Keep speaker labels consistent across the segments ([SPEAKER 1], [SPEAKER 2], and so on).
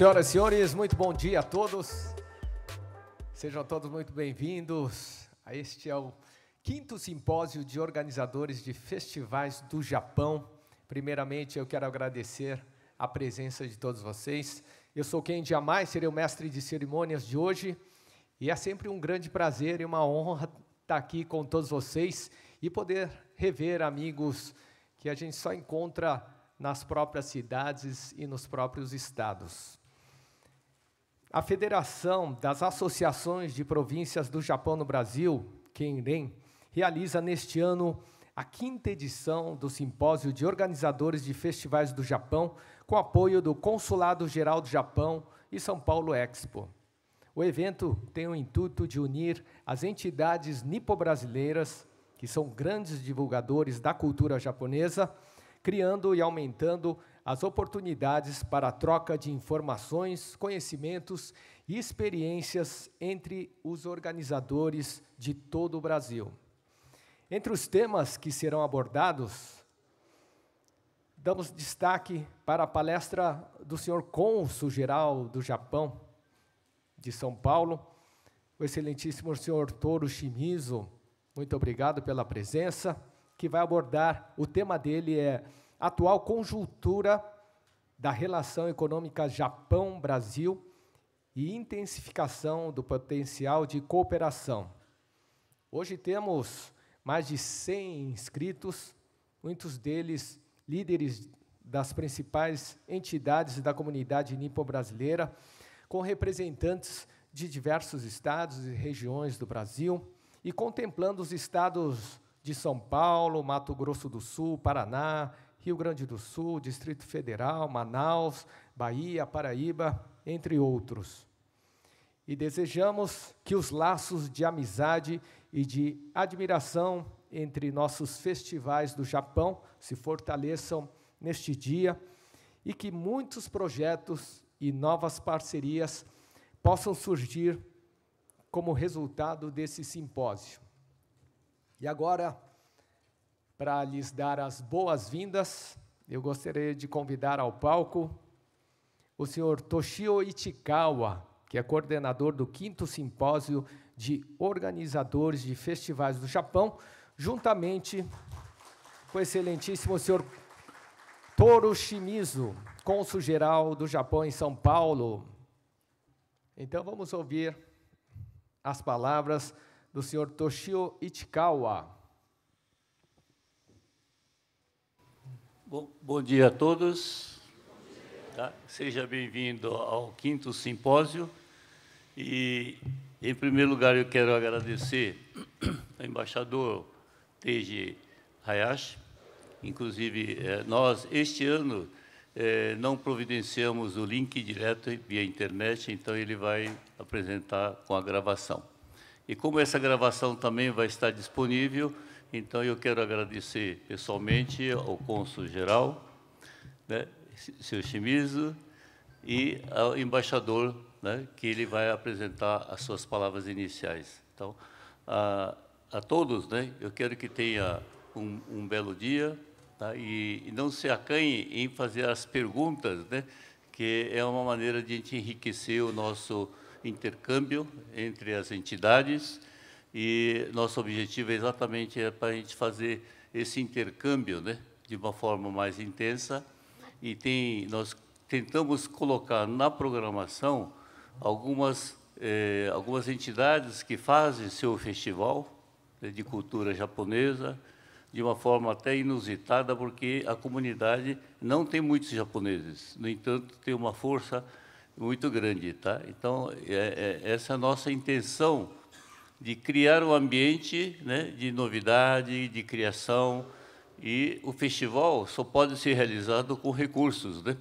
[SPEAKER 1] Senhoras e senhores, muito bom dia a todos. Sejam todos muito bem-vindos este é o quinto simpósio de organizadores de festivais do Japão. Primeiramente, eu quero agradecer a presença de todos vocês. Eu sou Ken Jamais, serei o mestre de cerimônias de hoje, e é sempre um grande prazer e uma honra estar aqui com todos vocês e poder rever amigos que a gente só encontra nas próprias cidades e nos próprios estados. A Federação das Associações de Províncias do Japão no Brasil, Kenren, realiza neste ano a quinta edição do Simpósio de Organizadores de Festivais do Japão, com apoio do Consulado Geral do Japão e São Paulo Expo. O evento tem o intuito de unir as entidades nipo-brasileiras, que são grandes divulgadores da cultura japonesa, criando e aumentando as oportunidades para a troca de informações, conhecimentos e experiências entre os organizadores de todo o Brasil. Entre os temas que serão abordados, damos destaque para a palestra do senhor cônsul-geral do Japão, de São Paulo, o excelentíssimo senhor Toro Shimizu, muito obrigado pela presença, que vai abordar, o tema dele é atual conjuntura da relação econômica Japão-Brasil e intensificação do potencial de cooperação. Hoje temos mais de 100 inscritos, muitos deles líderes das principais entidades da comunidade nipo-brasileira, com representantes de diversos estados e regiões do Brasil, e contemplando os estados de São Paulo, Mato Grosso do Sul, Paraná, Rio Grande do Sul, Distrito Federal, Manaus, Bahia, Paraíba, entre outros. E desejamos que os laços de amizade e de admiração entre nossos festivais do Japão se fortaleçam neste dia e que muitos projetos e novas parcerias possam surgir como resultado desse simpósio. E agora, para lhes dar as boas-vindas, eu gostaria de convidar ao palco o senhor Toshio Ichikawa, que é coordenador do quinto simpósio de organizadores de festivais do Japão, juntamente com o excelentíssimo senhor Toru Shimizu, cônsul-geral do Japão em São Paulo. Então vamos ouvir as palavras do senhor Toshio Ichikawa.
[SPEAKER 2] Bom, bom dia a todos. Tá? Seja bem-vindo ao quinto simpósio. E, em primeiro lugar, eu quero agradecer ao embaixador Teiji Hayashi. Inclusive, eh, nós, este ano, eh, não providenciamos o link direto via internet, então ele vai apresentar com a gravação. E como essa gravação também vai estar disponível, então, eu quero agradecer pessoalmente ao cônsul-geral, né, seu Chimizo, e ao embaixador, né, que ele vai apresentar as suas palavras iniciais. Então, a, a todos, né, eu quero que tenha um, um belo dia tá, e, e, não se acanhe em fazer as perguntas, né, que é uma maneira de a gente enriquecer o nosso intercâmbio entre as entidades e nosso objetivo é exatamente é para a gente fazer esse intercâmbio né, de uma forma mais intensa e tem, nós tentamos colocar na programação algumas, eh, algumas entidades que fazem seu festival né, de cultura japonesa de uma forma até inusitada, porque a comunidade não tem muitos japoneses, no entanto, tem uma força muito grande. Tá? Então, é, é, essa é a nossa intenção de criar um ambiente né, de novidade, de criação, e o festival só pode ser realizado com recursos. Né?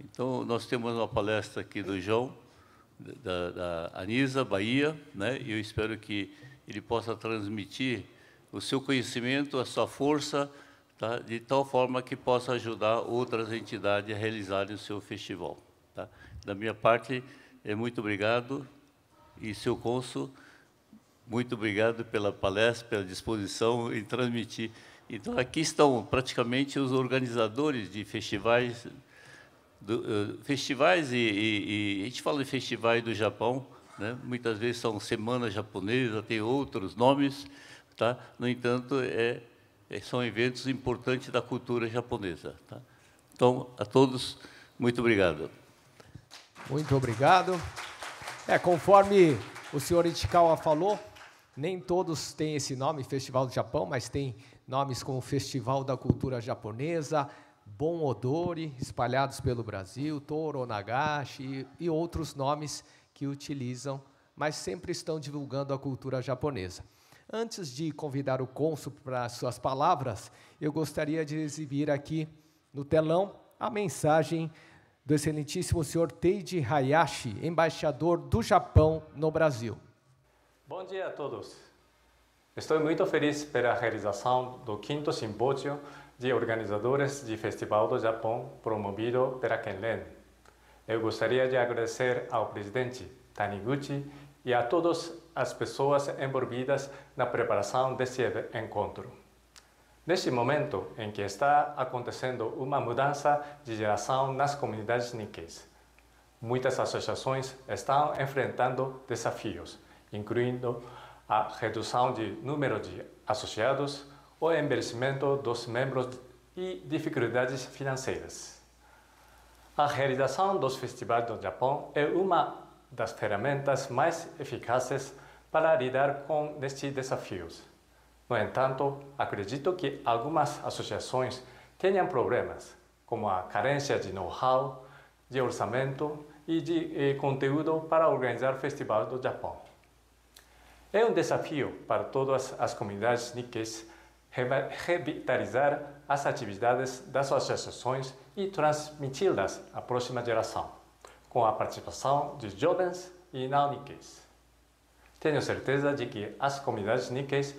[SPEAKER 2] Então, nós temos uma palestra aqui do João, da, da Anisa, Bahia, né? e eu espero que ele possa transmitir o seu conhecimento, a sua força, tá? de tal forma que possa ajudar outras entidades a realizarem o seu festival. Tá? Da minha parte, é muito obrigado, e seu cônsul, muito obrigado pela palestra, pela disposição em transmitir. Então, aqui estão praticamente os organizadores de festivais do, uh, festivais e, e, e, a gente fala de festivais do Japão, né? muitas vezes são semanas japonesas, tem outros nomes, tá? No entanto, é, é, são eventos importantes da cultura japonesa. Tá? Então, a todos, muito obrigado.
[SPEAKER 1] Muito obrigado. É, conforme o senhor Ichikawa falou, nem todos têm esse nome, Festival do Japão, mas tem nomes como Festival da Cultura Japonesa, Bon Odori, espalhados pelo Brasil, Toro Nagashi e outros nomes que utilizam, mas sempre estão divulgando a cultura japonesa. Antes de convidar o cônsul para suas palavras, eu gostaria de exibir aqui no telão a mensagem do excelentíssimo senhor Teiji Hayashi, embaixador do Japão no Brasil.
[SPEAKER 3] Bom dia a todos. Estou muito feliz pela realização do quinto simpósio de organizadores de Festival do Japão promovido pela Kenlen. Eu gostaria de agradecer ao presidente Taniguchi e a todas as pessoas envolvidas na preparação desse encontro. Neste momento em que está acontecendo uma mudança de geração nas comunidades níqueis, muitas associações estão enfrentando desafios, incluindo a redução de número de associados, o envelhecimento dos membros e dificuldades financeiras. A realização dos festivais do Japão é uma das ferramentas mais eficazes para lidar com estes desafios. No entanto, acredito que algumas associações tenham problemas, como a carência de know-how, de orçamento e de eh, conteúdo para organizar festivais do Japão. É um desafio para todas as comunidades níqueis revitalizar as atividades das associações e transmiti-las à próxima geração com a participação de jovens e não níqueis. Tenho certeza de que as comunidades níqueis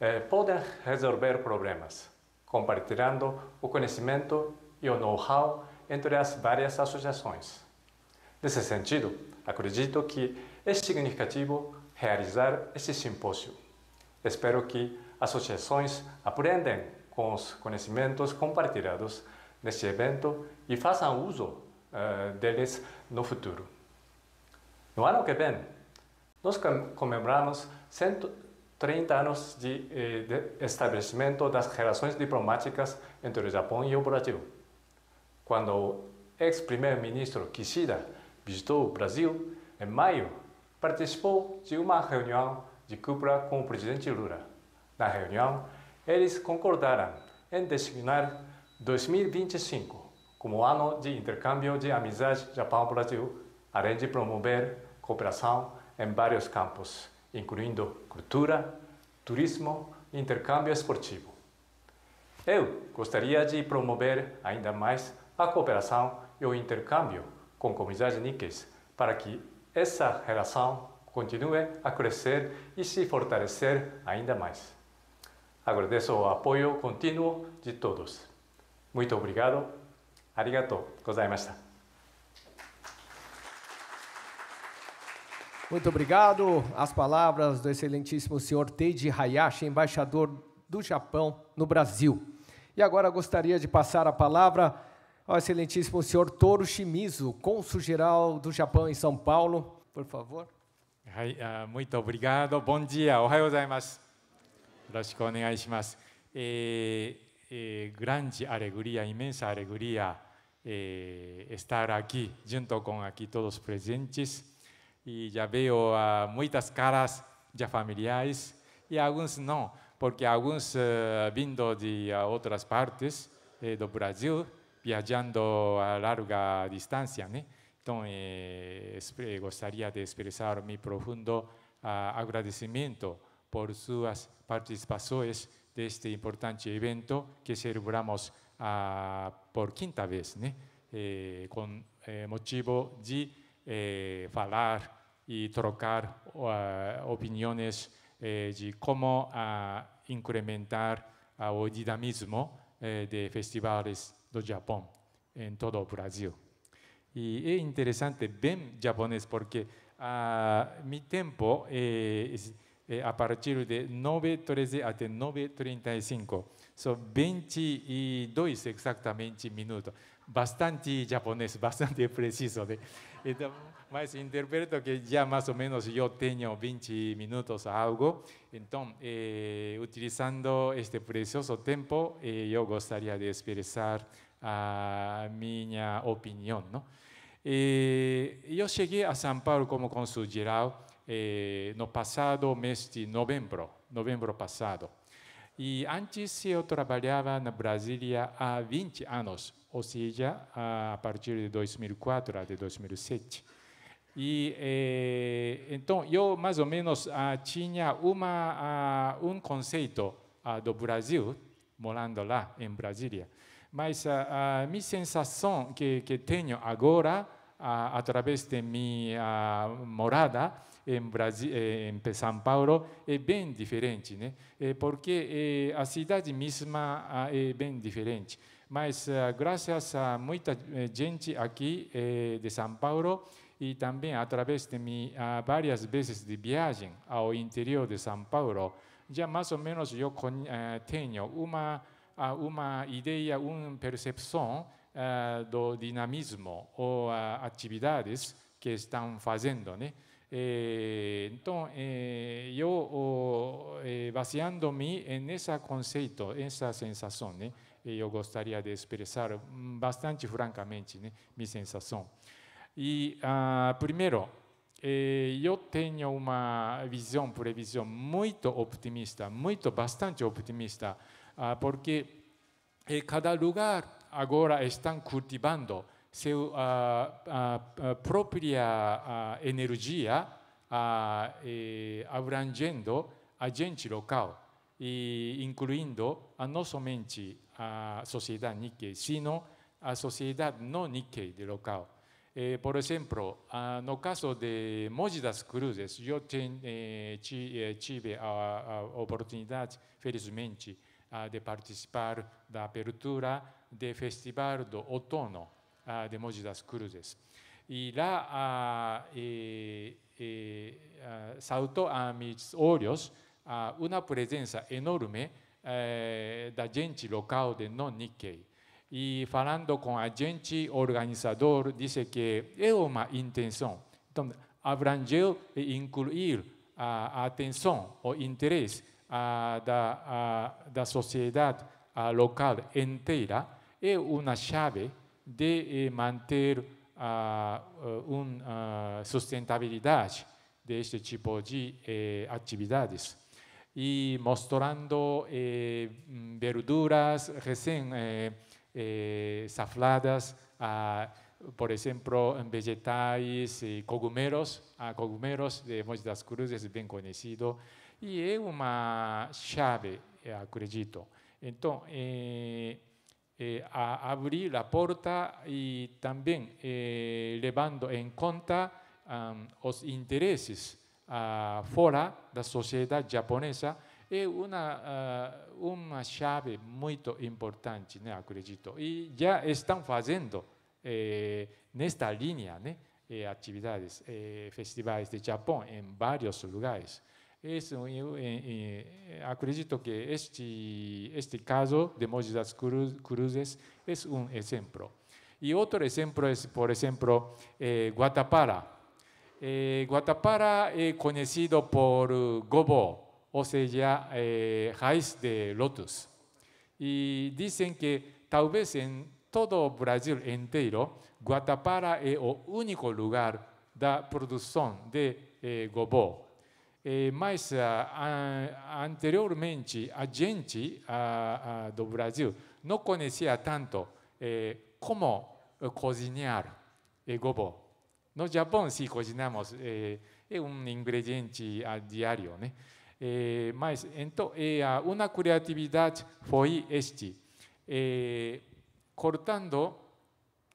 [SPEAKER 3] eh, podem resolver problemas, compartilhando o conhecimento e o know-how entre as várias associações. Nesse sentido, acredito que é significativo realizar este simpósio. Espero que associações aprendam com os conhecimentos compartilhados neste evento e façam uso uh, deles no futuro. No ano que vem, nós comemoramos 130 anos de, eh, de estabelecimento das relações diplomáticas entre o Japão e o Brasil. Quando o ex-primeiro-ministro Kishida visitou o Brasil, em maio, participou de uma reunião de cúpula com o presidente Lula. Na reunião, eles concordaram em designar 2025 como ano de intercâmbio de amizade Japão-Brasil, além de promover cooperação em vários campos, incluindo cultura, turismo e intercâmbio esportivo. Eu gostaria de promover ainda mais a cooperação e o intercâmbio com comunidades níqueis para que essa relação continue a crescer e se fortalecer ainda mais. Agradeço o apoio contínuo de todos. Muito obrigado
[SPEAKER 1] muito obrigado. As palavras do excelentíssimo senhor Teiji Hayashi, embaixador do Japão no Brasil. E agora gostaria de passar a palavra ao excelentíssimo senhor Toru Shimizu, cônsul-geral do Japão em São Paulo. Por favor.
[SPEAKER 4] Uh, muito obrigado. Bom dia. Ohayou gozaimasu. Yoroshiku onegai shimasu. Eh, eh, grande alegria, imensa alegria eh, estar aqui junto com aqui todos presentes e já vejo uh, muitas caras já familiares e alguns não, porque alguns uh, vindo de uh, outras partes eh, do Brasil, viajando a larga distância, né? Então, eh, gostaria de expressar meu profundo agradecimento por suas participações deste importante evento que celebramos uh, por quinta vez, né? Eh, com eh, motivo de eh, falar e trocar uh, opiniões de como incrementar o dinamismo de festivais do Japão em todo o Brasil. E é interessante, bem japonês, porque uh, meu tempo é eh, a partir de 9.13 até 9.35. São 22 exatamente minutos. Bastante japonês, bastante preciso. Né? Então, mas interpreto que já mais ou menos eu tenho 20 minutos algo. Então, eh, utilizando este precioso tempo, eh, eu gostaria de expressar a minha opinião. Não? Eh, eu cheguei a São Paulo como consul geral eh, no passado mês de novembro, novembro passado. E antes eu trabalhava na Brasília há 20 anos, ou seja, a partir de 2004 até 2007. E eh, então eu mais ou menos ah, tinha uma ah, um conceito ah, do Brasil morando lá em Brasília, mas a minha sensação que, que tenho agora através de minha morada em, Brasil, em São Paulo é bem diferente, né? porque a cidade mesma é bem diferente. Mas graças a muita gente aqui de São Paulo e também através de mim, várias vezes de viagem ao interior de São Paulo, já mais ou menos eu tenho uma uma ideia, uma percepção do dinamismo ou atividades que estão fazendo, né? então, eu, baseando-me nesse conceito, nessa sensação, né? eu gostaria de expressar bastante francamente né? minha sensação. E, primeiro, eu tenho uma visão, previsão muito optimista, muito, bastante optimista, porque cada lugar agora estão cultivando sua própria energia, abrangendo a gente local, e incluindo não somente a sociedade Nikkei, sino a sociedade não Nikkei de local. Eh, por exemplo, ah, no caso de Moji das Cruzes, eu ten, eh, tive a, a oportunidade, felizmente, ah, de participar da abertura do Festival do Outono ah, de Moji das Cruzes. E lá ah, eh, ah, saltou a meus olhos ah, uma presença enorme eh, da gente local de non-Nikkei. E falando com a gente organizador, disse que é uma intenção. Então, abranger e incluir a atenção, o da, da sociedade local inteira é uma chave de manter uma sustentabilidade deste tipo de eh, atividades. E mostrando eh, verduras recém eh, eh, safladas, por exemplo, vegetais e cogumelos, cogumelos de Monte das Cruzes, bem conhecido, e é uma chave, acredito. Então, eh, eh, a abrir a porta e também eh, levando em conta um, os interesses uh, fora da sociedade japonesa é uma, uh, uma chave muito importante, né, acredito. E já estão fazendo eh, nesta linha né, eh, atividades, eh, festivais de Japão em vários lugares. Isso, eu, acredito que este, este caso de Moji das Cruzes é um exemplo. E outro exemplo é, por exemplo, eh, Guatapara. Eh, Guatapara é conhecido por gobo, ou seja, eh, raiz de lotus. E dizem que talvez em todo o Brasil inteiro, Guatapara é o único lugar da produção de eh, gobo. Eh, mas uh, anteriormente a gente do Brasil não conhecia tanto eh, como cozinhar eh, gobo. No Japão, se cozinhamos, eh, é um ingrediente diário, né? Eh, mas então eh, uma criatividade foi este eh, cortando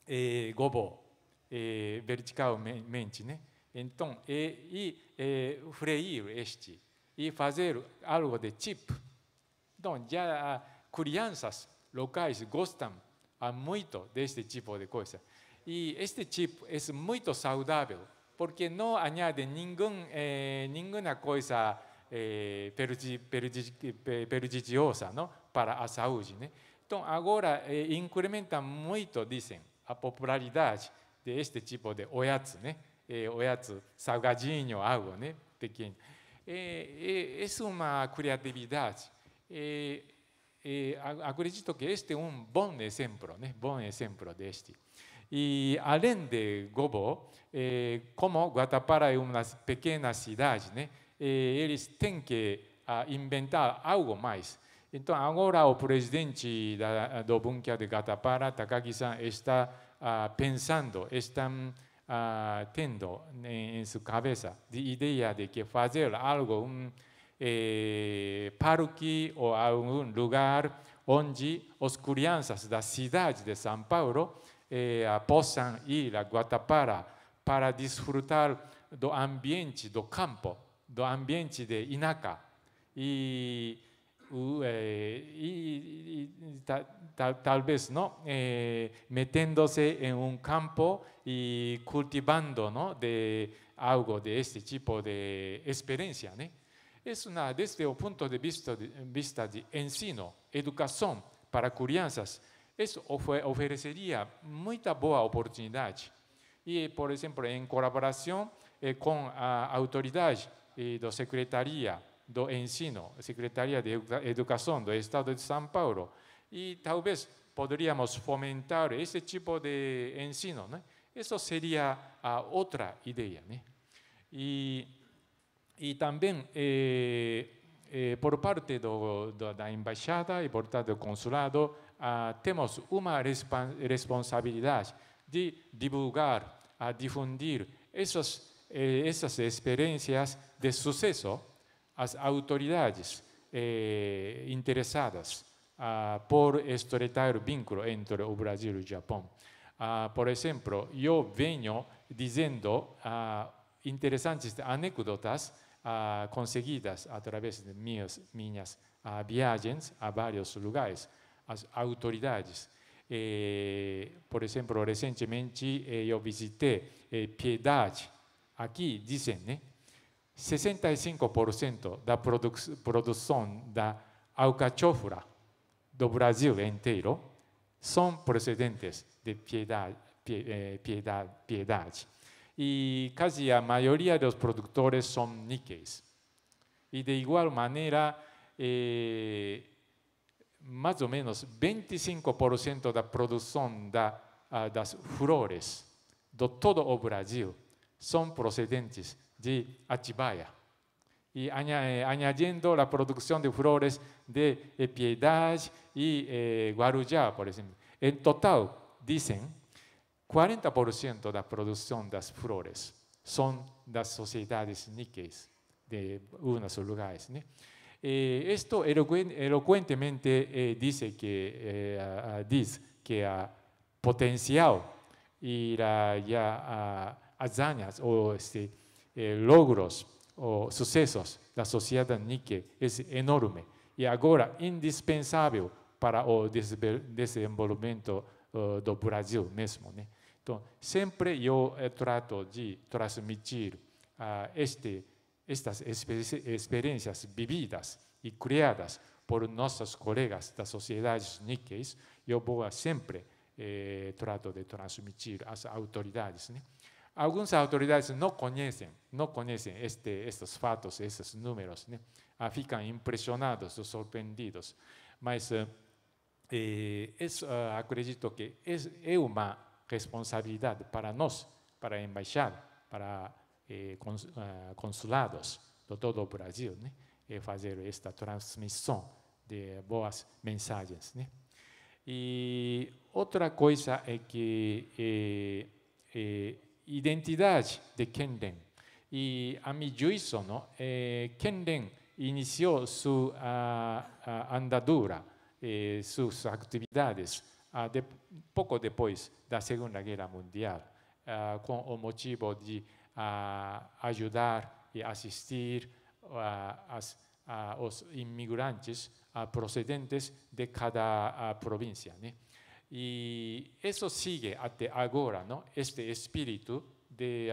[SPEAKER 4] eh, gobo eh, verticalmente né então eh, e eh, freir este e fazer algo de chip então já crianças locais gostam muito deste tipo de coisa e este chip é muito saudável porque não añade nenhum, eh, nenhuma coisa eh, perjudiciosa não? para a saúde. Né? Então, agora, eh, incrementa muito, dizem, a popularidade deste tipo de oyatsu, né? Eh, oyatsu, salgadinho, algo né? pequeno. Eh, eh, é uma criatividade. Eh, eh, acredito que este é um bom exemplo, né? bom exemplo deste. E além de Gobo, eh, como Guatapara é uma pequena cidade, né? Eh, eles têm que a, inventar algo mais. Então, agora o presidente da, do Bunkia de Guatapara, Takagi-san, está a, pensando, está ah, tendo em sua cabeça a ideia de que fazer algo, um eh, parque ou algum lugar onde os crianças da cidade de São Paulo eh, possam ir a Guatapara para desfrutar do ambiente do campo, do ambiente de Inaka. E, eh, e, e ta, ta, talvez não, eh, metendo-se em um campo e cultivando não, de algo de este tipo de experiência. Né? Es una, desde o ponto de vista de, vista de ensino, educação para crianças, isso ofereceria muita boa oportunidade. E, por exemplo, em colaboração eh, com a autoridade eh, da Secretaria do Ensino, Secretaria de Educação do Estado de São Paulo, e talvez poderíamos fomentar esse tipo de ensino. Né? Isso seria a outra ideia. Né? E, e também eh, eh, por parte do, do, da embaixada e por parte do consulado, ah, temos uma responsabilidade de divulgar, a difundir essas, eh, essas experiências de sucesso às autoridades eh, interessadas ah, por estreitar o vínculo entre o Brasil e o Japão. Ah, por exemplo, eu venho dizendo ah, interessantes anedotas ah, conseguidas através de minhas, minhas ah, viagens a vários lugares as autoridades. Eh, por exemplo, recentemente eh, eu visitei eh, Piedade. Aqui dizem, né? 65% da produ produção da alcachofra do Brasil inteiro são procedentes de Piedade. Piedade, Piedade. E quase a maioria dos produtores são níqueis. E de igual maneira, eh, mais ou menos 25% da produção da, das flores de todo o Brasil são procedentes de Atibaia. E añadiendo a produção de flores de Piedade e eh, Guarujá, por exemplo. Em total, dizem, 40% da produção das flores são das sociedades níqueis de uns lugares. Né? Eh, esto elocuentemente eh, dice que, eh, dice que el potencial y la ya, hazañas o este, logros o sucesos da sociedade Nikkei é enorme e agora indispensável para o desenvolvimento uh, do Brasil mesmo. Né? Então, sempre eu trato de transmitir uh, este estas experiências vividas e criadas por nossos colegas das sociedades níqueis, eu vou sempre eh, trato de transmitir às autoridades. Né? Algumas autoridades não conhecem, não conhecem este, estes fatos, esses números, né? ah, ficam impressionados, surpreendidos. Mas eh, isso, uh, acredito que é, é uma responsabilidade para nós, para a para eh, ah, consulados de todo o Brasil, né? E fazer esta transmissão de boas mensagens, né? E outra coisa é que é, identidade de Kenden. E a meu juízo, não, é, Kenden iniciou sua a, a andadura, eh, suas atividades, ah, de, pouco depois da Segunda Guerra Mundial, ah, com o motivo de a ajudar e assistir as, os imigrantes procedentes de cada província. Né? E isso sigue até agora, não? este espírito de,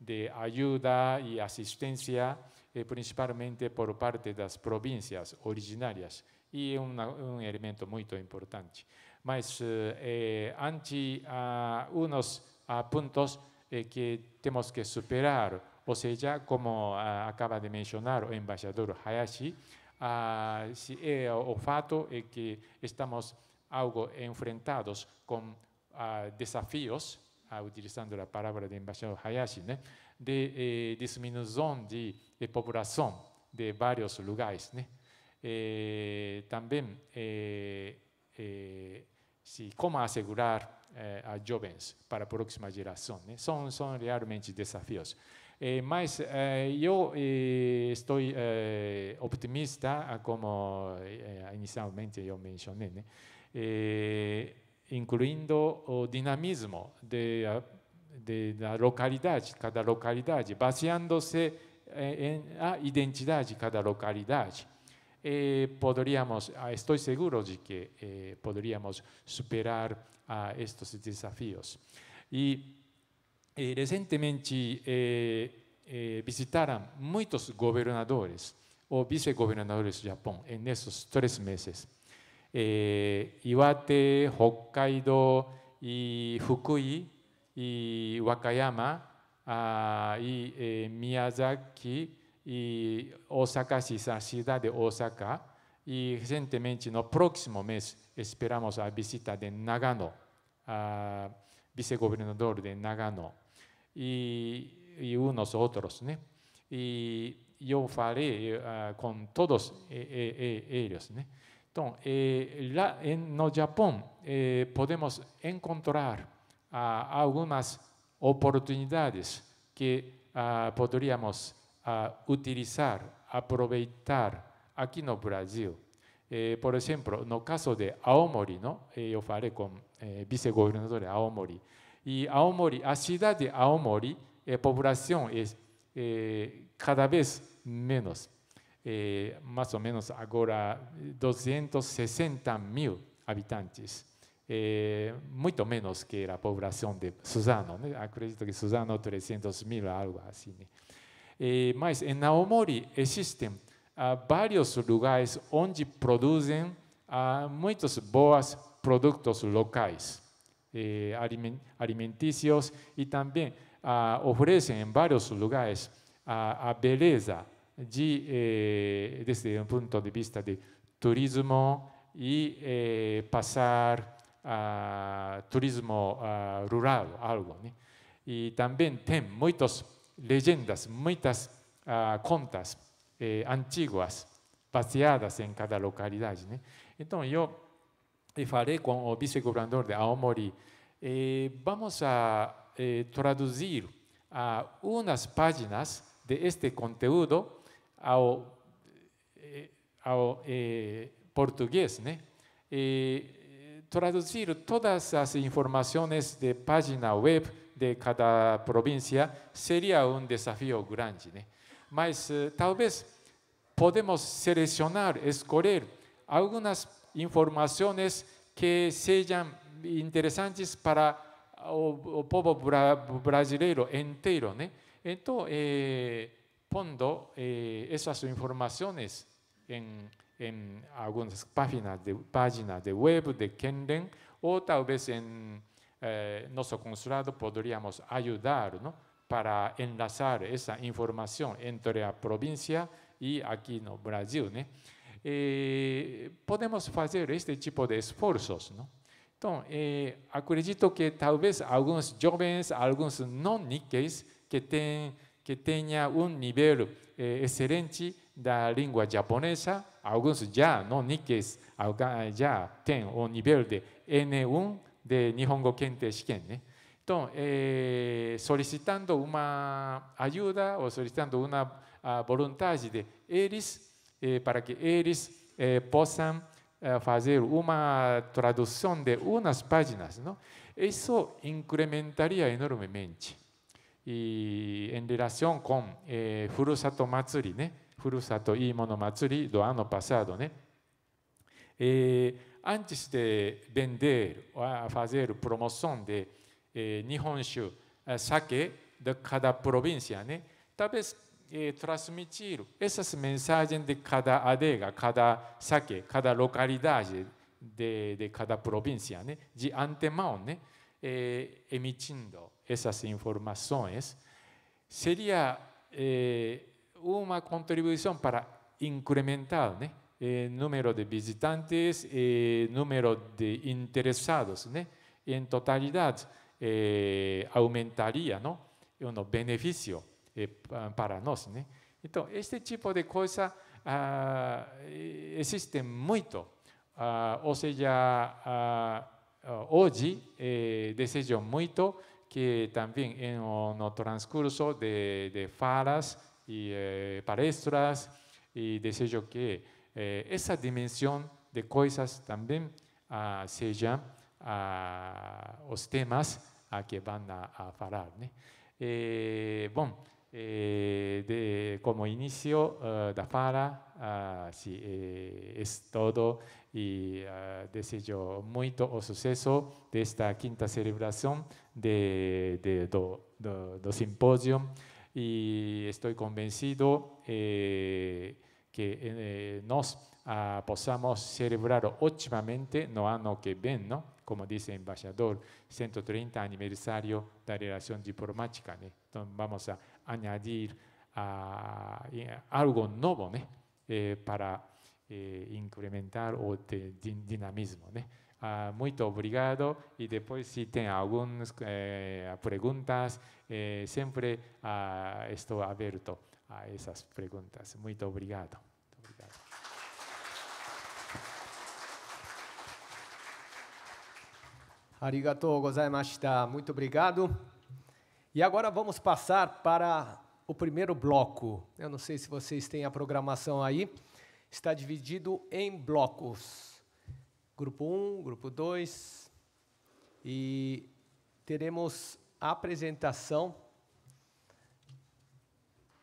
[SPEAKER 4] de ajuda e assistência eh, principalmente por parte das províncias originárias, e é uma, um elemento muito importante. Mas eh, ante ah, uns ah, pontos eh, que temos que superar, ou seja, como ah, acaba de mencionar o embaixador Hayashi, ah, se é o fato é que estamos algo enfrentados com ah, desafios, ah, utilizando a palavra do embaixador Hayashi, né, de eh, diminuição de, de população de vários lugares. Né? Eh, também eh, eh, se como assegurar eh, a jovens para a próxima geração. Né? São, são realmente desafios. Eh, mas eh, eu eh, estou eh, optimista, como eh, inicialmente eu mencionei, né? Eh, incluindo o dinamismo de, de, da localidade, cada localidade, baseando-se em a identidade de cada localidade. Eh, poderíamos, estou seguro de que eh, poderíamos superar a estes desafios. E eh, recentemente visitaram muitos governadores ou vice-governadores do Japão nesses três meses. Iwate, Hokkaido, e Fukui, e Wakayama, ah, e Miyazaki, e Osaka, a cidade de Osaka, e recentemente, no próximo mês, esperamos a visita de Nagano, a vice-governador de Nagano, e, e uns outros, né? E eu falei uh, com todos eles, né? Então, eh, lá no Japão, eh, podemos encontrar uh, algumas oportunidades que uh, poderíamos a utilizar, aproveitar aqui no Brasil. Eh, por exemplo, no caso de Aomori, ¿no? Eh, eu falei com eh, vice-governador de Aomori. E Aomori, a cidade de Aomori, a população é cada vez menos. Mais ou menos agora 260 mil habitantes. muito menos que a população de Suzano. Acredito que Suzano 300 mil, algo assim. Né? Eh, mas em Naomori existem ah, vários lugares onde produzem ah, muitos bons produtos locais, eh, alimentícios e também ah, em lugares a beleza de, eh, desde um ponto de vista de turismo e eh, passar a turismo rural, algo. Né? E também tem muitos leyendas, muitas uh, contas eh, antiguas, baseadas em cada localidade. Né? Então, eu falei com o vice-governador de Aomori, eh, vamos a eh, traduzir uh, umas páginas de este conteúdo ao, eh, ao eh, português, né? E traduzir todas as informações de página web de cada província seria um desafio grande. Né? Mas talvez podemos selecionar, escolher algumas informações que sejam interessantes para o, o povo bra brasileiro inteiro. Né? Então, eh, pondo eh, essas informações em, em algumas páginas de, páginas de web de Kenren, ou talvez em eh, nosso consulado poderíamos ajudar ¿no? para enlazar essa informação entre a província e aqui no Brasil. Né? Eh, podemos fazer este tipo de esforços. Não? Então, eh, acredito que talvez alguns jovens, alguns não níqueis, que, tem, que tenham um nível eh, excelente da língua japonesa, alguns já não níqueis, já têm um nível de N1, de Nihongo Kente Shiken. ¿eh? Entonces, eh, solicitando una ayuda o solicitando una uh, voluntad de eles eh, para que eles eh, possam eh, fazer uma tradução de umas páginas. Não? Isso incrementaria enormemente. E em relação com eh, Furusato Matsuri, né? Furusato Imono Matsuri do ano passado, né? Eh, antes de vender ou fazer promoção de eh, Nihonshu, eh, sake de cada província, né? talvez eh, transmitir essas mensagens de cada adega, cada saque, cada localidade de, de cada província, né? de antemão, né? eh, emitindo essas informações, seria eh, uma contribuição para incrementar né? eh, número de visitantes e número de interessados. Né? Em totalidade, eh, aumentaria eh, para nós. Né? Então, este tipo de coisa ah, existe muito. Ah, ou seja, ah, eh, muito que também no, no transcurso de, de falas e eh, palestras, e desejo que eh, essa dimensão de coisas também ah, sejam ah, os temas a que vão a, a falar. Né? Eh, bom, eh, de, como início uh, da fala, uh, sí, eh, es todo y uh, deseo muito o sucesso desta quinta celebração de, de, do, do, do simpósio e estou convencido eh, que eh, nós uh, possamos celebrar otimamente no ano que vem, não? Como dice el embajador, 130 aniversario da relación diplomática. Entonces vamos a añadir uh, algo nuevo ¿no? eh, para eh, incrementar o de, dinamismo. ¿no? Uh, obrigado e depois se tem algumas eh, perguntas, eh, sempre uh, estou aberto a essas perguntas. Muito obrigado.
[SPEAKER 1] Arigatou gozaimashita. Muito obrigado. E agora vamos passar para o primeiro bloco. Eu não sei se vocês têm a programação aí. Está dividido em blocos. Grupo 1, grupo 2. E teremos a apresentação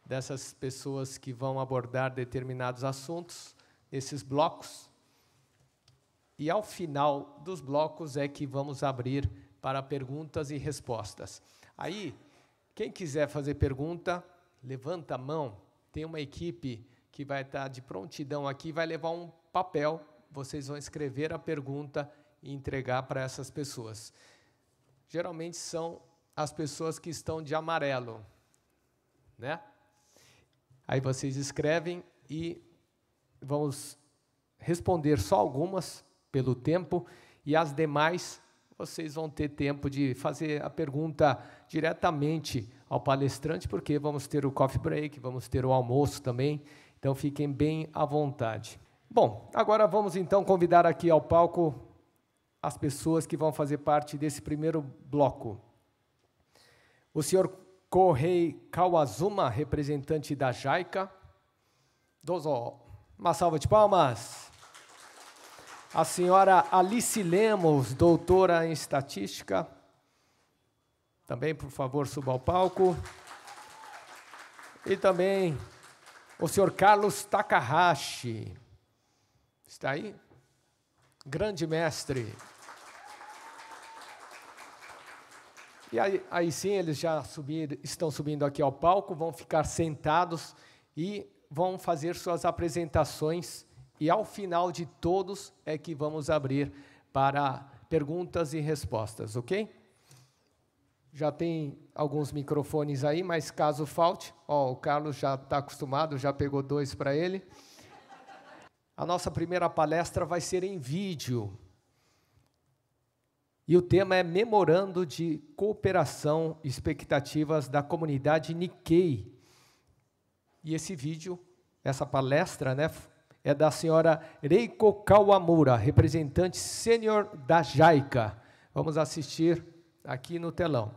[SPEAKER 1] dessas pessoas que vão abordar determinados assuntos nesses blocos. E ao final dos blocos é que vamos abrir para perguntas e respostas. Aí, quem quiser fazer pergunta, levanta a mão. Tem uma equipe que vai estar de prontidão aqui, vai levar um papel. Vocês vão escrever a pergunta e entregar para essas pessoas. Geralmente são as pessoas que estão de amarelo, né? Aí vocês escrevem e vamos responder só algumas pelo tempo, e as demais vocês vão ter tempo de fazer a pergunta diretamente ao palestrante, porque vamos ter o coffee break, vamos ter o almoço também, então fiquem bem à vontade. Bom, agora vamos então convidar aqui ao palco as pessoas que vão fazer parte desse primeiro bloco. O senhor Kohei Kawazuma, representante da JAICA. Dozo, uma salva de palmas a senhora Alice Lemos, doutora em estatística. Também, por favor, suba ao palco. E também o senhor Carlos Takahashi. Está aí? Grande mestre. E aí, aí sim, eles já subir, estão subindo aqui ao palco, vão ficar sentados e vão fazer suas apresentações e ao final de todos é que vamos abrir para perguntas e respostas, ok? Já tem alguns microfones aí, mas caso falte, ó, o Carlos já está acostumado, já pegou dois para ele. A nossa primeira palestra vai ser em vídeo. E o tema é Memorando de Cooperação Expectativas da Comunidade Nikkei. E esse vídeo, essa palestra, né, é da senhora Reiko Kawamura, representante sênior da JAICA. Vamos assistir aqui no telão.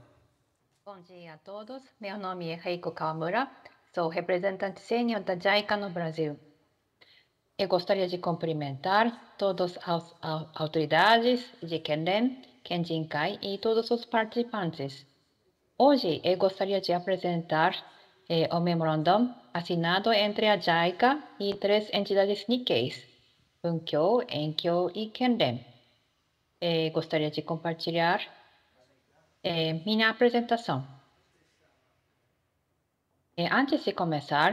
[SPEAKER 5] Bom dia a todos. Meu nome é Reiko Kawamura. Sou representante sênior da JAICA no Brasil. Eu gostaria de cumprimentar todas as autoridades de Kenren, Kenjinkai e todos os participantes. Hoje eu gostaria de apresentar eh, o memorandum assinado entre a JICA e três entidades Nikkeis, Bunkyo, Enkyo e Kenden. Eh, gostaria de compartilhar eh, minha apresentação. antes de começar,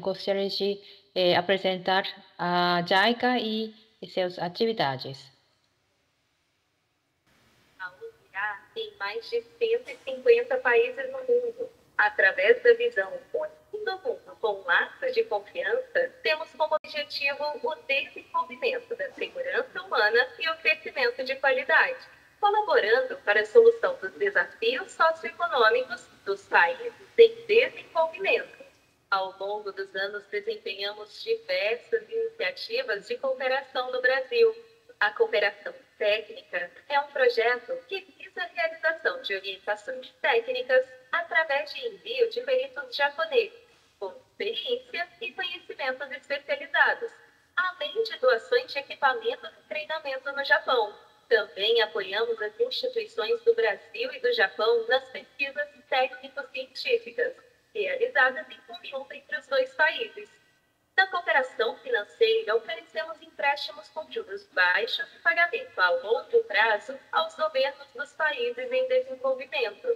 [SPEAKER 5] gostaria de apresentar a JICA e suas atividades.
[SPEAKER 6] A UNIA tem mais de 150 países no mundo. Através da visão do mundo com laços de confiança, temos como objetivo o desenvolvimento da segurança humana e o crescimento de qualidade, colaborando para a solução dos desafios socioeconômicos dos países em desenvolvimento. Ao longo dos anos, desempenhamos diversas iniciativas de cooperação no Brasil. A cooperação técnica é um projeto que visa a realização de orientações técnicas através de envio de peritos japoneses experiência e conhecimentos especializados, além de doações de equipamentos e treinamento no Japão. Também apoiamos as instituições do Brasil e do Japão nas pesquisas técnico-científicas, realizadas em conjunto entre os dois países. Na cooperação financeira, oferecemos empréstimos com juros baixos e pagamento a longo prazo aos governos dos países em desenvolvimento.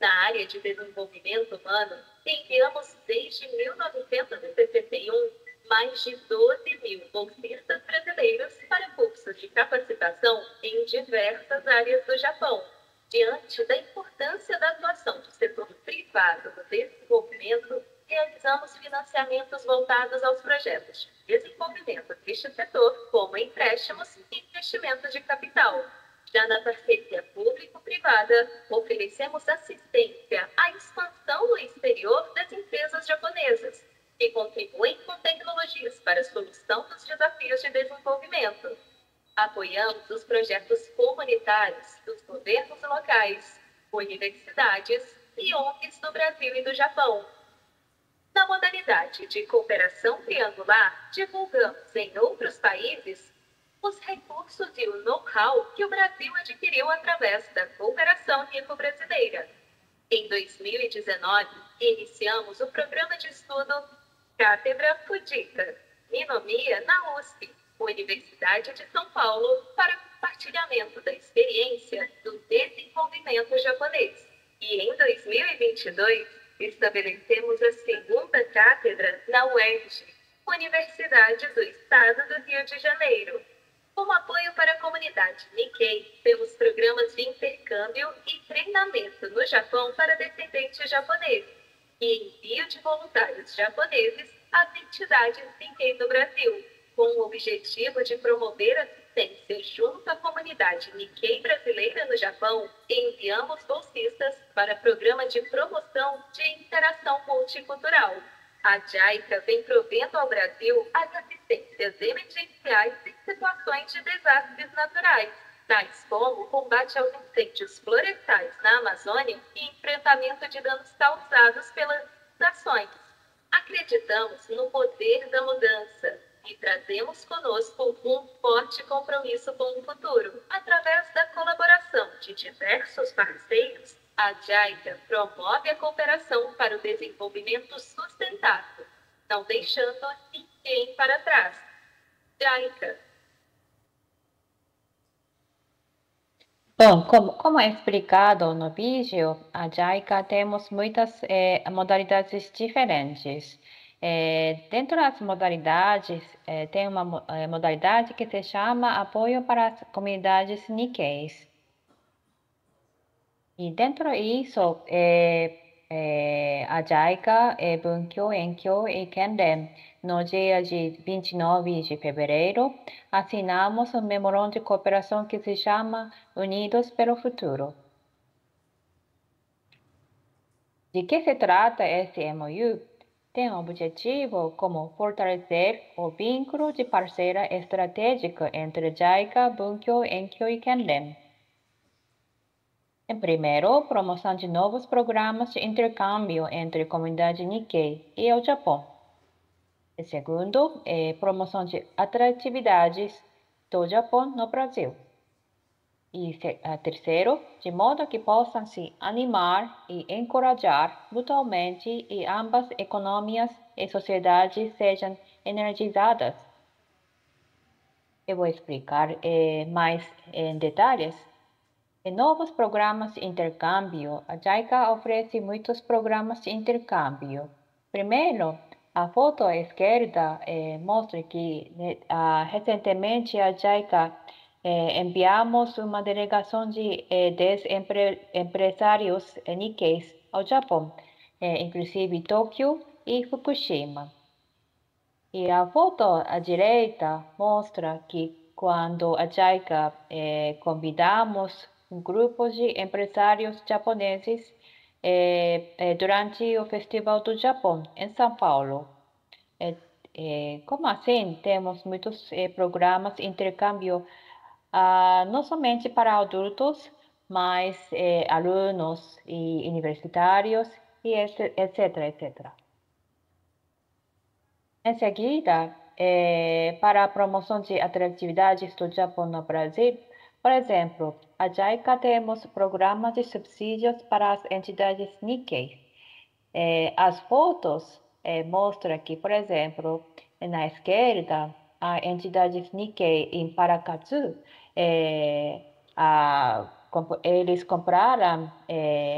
[SPEAKER 6] Na área de desenvolvimento humano, enviamos desde 1961 mais de 12 mil bolsistas brasileiros para cursos de capacitação em diversas áreas do Japão. Diante da importância da atuação do setor privado no desenvolvimento, realizamos financiamentos voltados aos projetos de desenvolvimento deste setor, como empréstimos e investimentos de capital. Já na parceria público-privada, oferecemos assistência à expansão no exterior das empresas japonesas, que contribuem com tecnologias para a solução dos desafios de desenvolvimento. Apoiamos os projetos comunitários dos governos locais, universidades e ONGs do Brasil e do Japão. Na modalidade de cooperação triangular, divulgamos em outros países os recursos e o know-how que o Brasil adquiriu através da cooperação nipo-brasileira. Em 2019, iniciamos o programa de estudo Cátedra Fudica, Minomia na USP, Universidade de São Paulo, para compartilhamento da experiência do desenvolvimento japonês. E em 2022, estabelecemos a segunda cátedra na UERJ, Universidade do Estado do Rio de Janeiro. Como apoio para a comunidade Nikkei, temos programas de intercâmbio e treinamento no Japão para descendentes japoneses e envio de voluntários japoneses às entidades Nikkei do Brasil, com o objetivo de promover assistência junto à comunidade Nikkei brasileira no Japão, enviamos bolsistas para programa de promoção de interação multicultural. A JICA vem provendo ao Brasil as assistências emergenciais em situações de desastres naturais, tais como o combate aos incêndios florestais na Amazônia e enfrentamento de danos causados pelas ações. Acreditamos no poder da mudança e trazemos conosco um forte compromisso com o futuro. Através da colaboração de diversos parceiros, a JICA promove a cooperação para o desenvolvimento sustentável, não deixando ninguém para trás. JICA
[SPEAKER 5] Bom, como, como é explicado no vídeo, a JICA temos muitas eh, modalidades diferentes. Eh, dentro das modalidades, eh, tem uma modalidade que se chama Apoio para as Comunidades Nikkeis. E dentro disso, a JICA, é Bunkyo, Enkyo e Kenden no dia de 29 de fevereiro, assinamos um memorando de cooperação que se chama Unidos pelo Futuro. De que se trata esse MOU? Tem o objetivo como fortalecer o vínculo de parceira estratégica entre JICA, Bunkyo, Enkyo e Kenden. Em primeiro, promoção de novos programas de intercâmbio entre a comunidade Nikkei e o Japão. Segundo, é promoção de atratividades do Japão no Brasil. E terceiro, de modo que possam se animar e encorajar mutuamente e ambas economias e sociedades sejam energizadas. Eu vou explicar eh, mais em detalhes. Em novos programas de intercâmbio, a JICA oferece muitos programas de intercâmbio Primeiro, a foto à esquerda eh, mostra que uh, recentemente a JICA eh, enviamos uma delegação de eh, 10 empre empresários Nikkeis ao Japão, inclusive Tóquio e Fukushima. E a foto à direita mostra que quando a JICA convidamos um grupo de empresários japoneses é, durante o Festival do Japão, em São Paulo. É como assim, temos muitos programas de intercâmbio, ah, não somente para adultos, mas alunos e universitários, e etc, etc. Em seguida, para a promoção de atratividades do Japão no Brasil, por exemplo, a JICA temos programas de subsídios para as entidades Nikkei. É, as fotos é, mostram que, por exemplo, na esquerda, a entidade Nikkei em Paracatu, é, a, eles compraram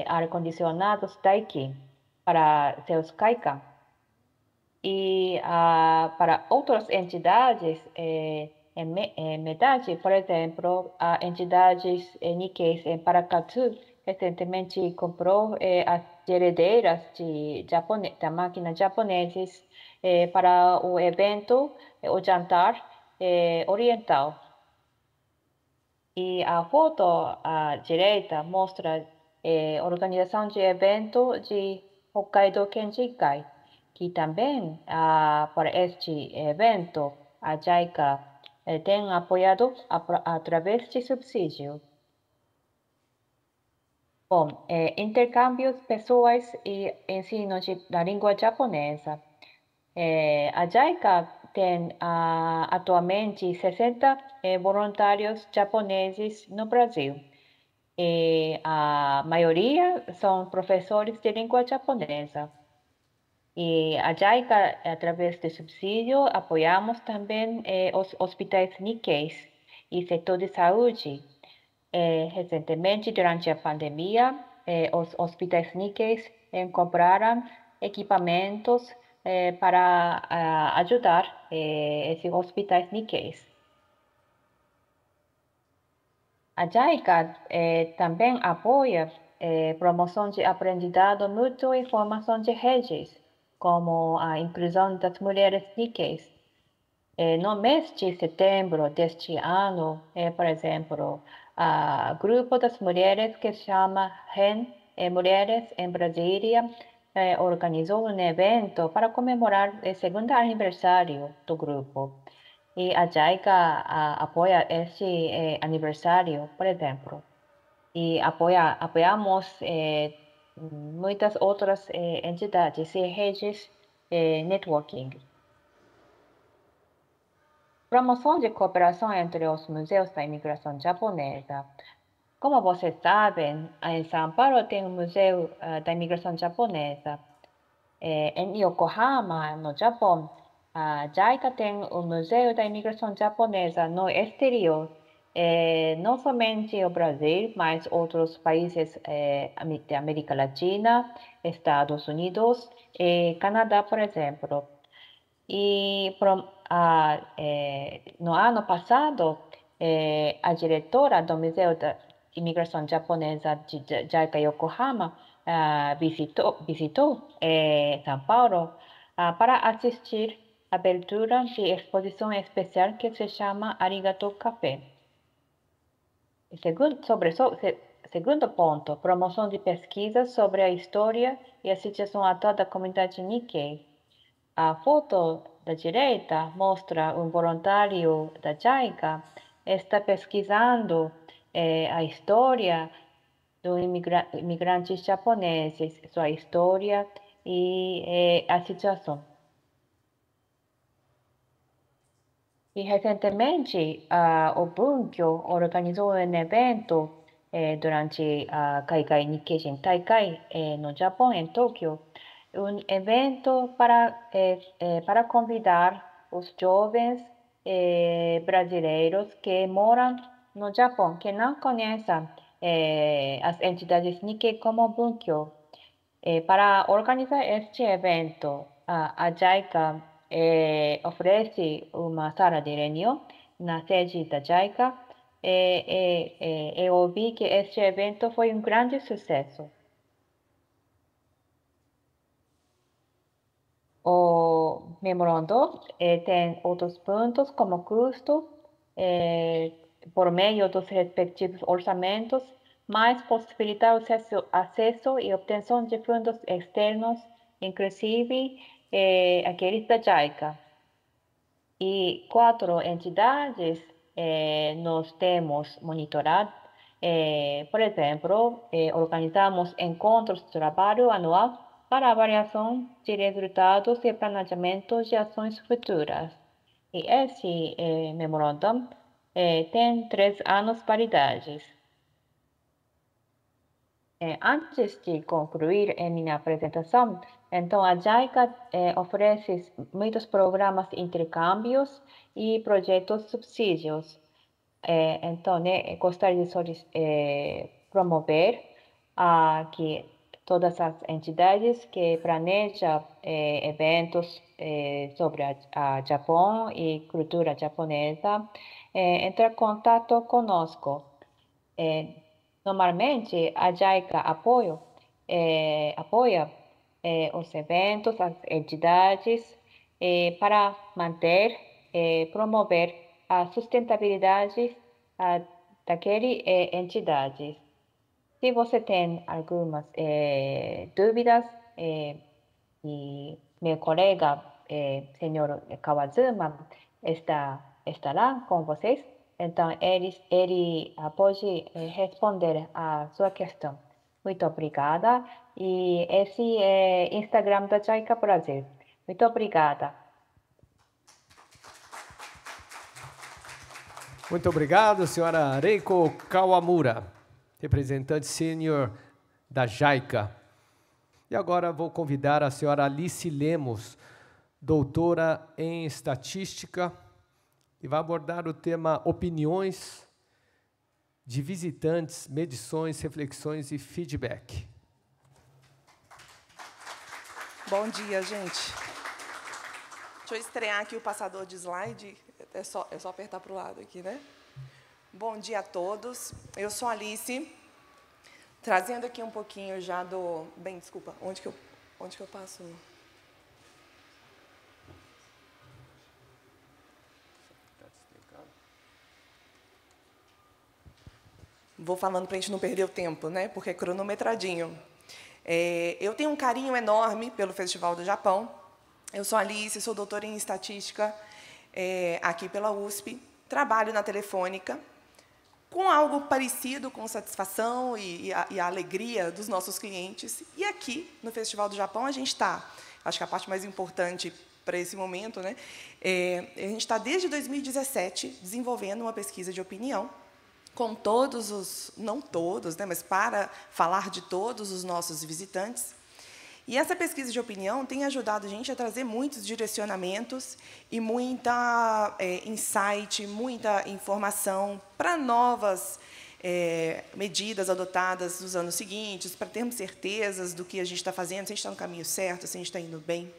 [SPEAKER 5] ar-condicionados Daikin para seus Kaikan. E a, para outras entidades, metade, por exemplo, a entidade Nikkei em Paracatu recentemente comprou as geradeiras de japone da máquina japoneses para o evento, o jantar oriental. E a foto à direita mostra eh, organização de evento de Hokkaido Kenjikai, que também, ah, para este evento, a JICA eh, tem apoiado através de subsídio. Bom, eh, intercâmbios pessoais e ensino de, da língua japonesa. Eh, a JICA tem atualmente 60 eh, voluntários japoneses no Brasil. E a maioria são professores de língua japonesa. E a JICA, através do subsídio, apoiamos também eh, os hospitais Nikkeis e setor de saúde. Eh, durante a pandemia, eh, os hospitais Nikkeis equipamentos para ajudar esses hospitais Nikkeis. A JICA também apoia promoção de aprendizado mútuo e formação de redes como a inclusão das mulheres níqueis. Eh, no mês de setembro deste ano, eh, por exemplo, o grupo das mulheres que chama REN eh, Mulheres em Brasília organizou um evento para comemorar o segundo aniversário do grupo. E a JICA apoia este aniversário, por exemplo. E apoia, apoiamos muitas outras eh, entidades e redes eh, networking. Promoção de cooperação entre os museus da imigração japonesa. Como vocês sabem, em São Paulo tem um museu uh, da imigração japonesa. Eh, em Yokohama, no Japão, a JICA tem um museu da imigração japonesa no exterior é, não somente o Brasil, mas outros países é, da América Latina, Estados Unidos e Canadá, por exemplo. E a, é, no ano passado, a diretora do Museu da Imigração Japonesa de JICA Yokohama uh, visitou, visitou é, São Paulo uh, para assistir a abertura de exposição especial que se chama Arigato Café. Segundo, sobre, segundo ponto, promoção de pesquisas sobre a história e a situação atual da comunidade Nikkei. A foto da direita mostra um voluntário da JICA está pesquisando eh, a história dos imigra imigrantes japoneses, sua história e eh, a situação. E recentemente, uh, o Bunkyo organizou um evento eh, durante a Kaikai Nikkei Taikai eh, no Japão, em Tóquio, um evento para, eh, eh para convidar os jovens eh, brasileiros que moram no Japão, que não conhecem eh, as entidades Nikkei como Bunkyo. Para organizar este evento, a JICA eh, oferece uma sala de reunião na sede da JICA e, e, eu ouvi que este evento foi um grande sucesso. O memorando tem outros pontos como custo, por meio dos respectivos orçamentos, mas possibilitar o acesso, acesso e obtenção de fundos externos, inclusive eh, aqueles da JICA. E quatro entidades eh, nós temos monitorado. Eh, por exemplo, organizamos encontros de trabalho anual para avaliação de resultados e planejamento de ações futuras. E esse eh, memorandum eh, tem três anos validades. Eh, antes de concluir minha apresentação, então a JICA eh, oferece muitos programas de intercâmbios e projetos subsídios. Eh, então, né, gostaria de eh, promover a que todas as entidades que planejam eh, eventos eh, sobre a, Japão e cultura japonesa eh, entrar em contato conosco. normalmente, a JICA apoio, apoia os eventos, as entidades, para manter e promover a sustentabilidade a, daquele entidade. Se você tem algumas eh, dúvidas, eh, e meu colega, eh, senhor Kawazuma, está, estará com vocês, então ele, ele pode responder a sua questão. Muito obrigada. E esse é Instagram da JICA Brasil. Muito obrigada.
[SPEAKER 1] Muito obrigado, senhora Reiko Kawamura, representante sênior da JAICA. E agora vou convidar a senhora Alice Lemos, doutora em estatística, e vai abordar o tema opiniões de visitantes, medições, reflexões e feedback.
[SPEAKER 7] Bom dia, gente. Deixa eu estrear aqui o passador de slide. É só, é só apertar para o lado aqui, né? Bom dia a todos. Eu sou Alice, trazendo aqui um pouquinho já do. Bem, desculpa, onde que eu, onde que eu passo? Vou falando para a gente não perder o tempo, né? Porque é cronometradinho. É, eu tenho um carinho enorme pelo Festival do Japão. Eu sou Alice, sou doutora em estatística é, aqui pela USP, trabalho na Telefônica, com algo parecido com satisfação e, e, a, e, a, alegria dos nossos clientes. E aqui, no Festival do Japão, a gente está, acho que a parte mais importante para esse momento, né, é, a gente está desde 2017 desenvolvendo uma pesquisa de opinião com todos os, não todos, né, mas para falar de todos os nossos visitantes, e essa pesquisa de opinião tem ajudado a gente a trazer muitos direcionamentos e muita é, insight, muita informação para novas é, medidas adotadas nos anos seguintes, para termos certezas do que a gente está fazendo, se a gente está no caminho certo, se a gente está indo bem.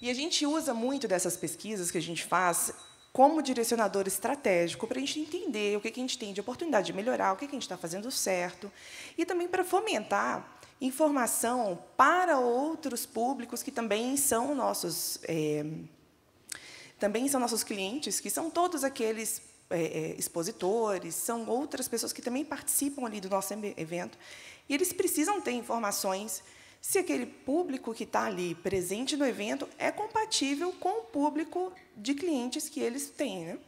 [SPEAKER 7] E a gente usa muito dessas pesquisas que a gente faz como direcionador estratégico para a gente entender o que a gente tem de oportunidade de melhorar, o que a gente está fazendo certo, e também para fomentar informação para outros públicos que também são nossos é, também são nossos clientes, que são todos aqueles é, expositores, são outras pessoas que também participam ali do nosso evento, e eles precisam ter informações se aquele público que está ali presente no evento é compatível com o público de clientes que eles têm. Né?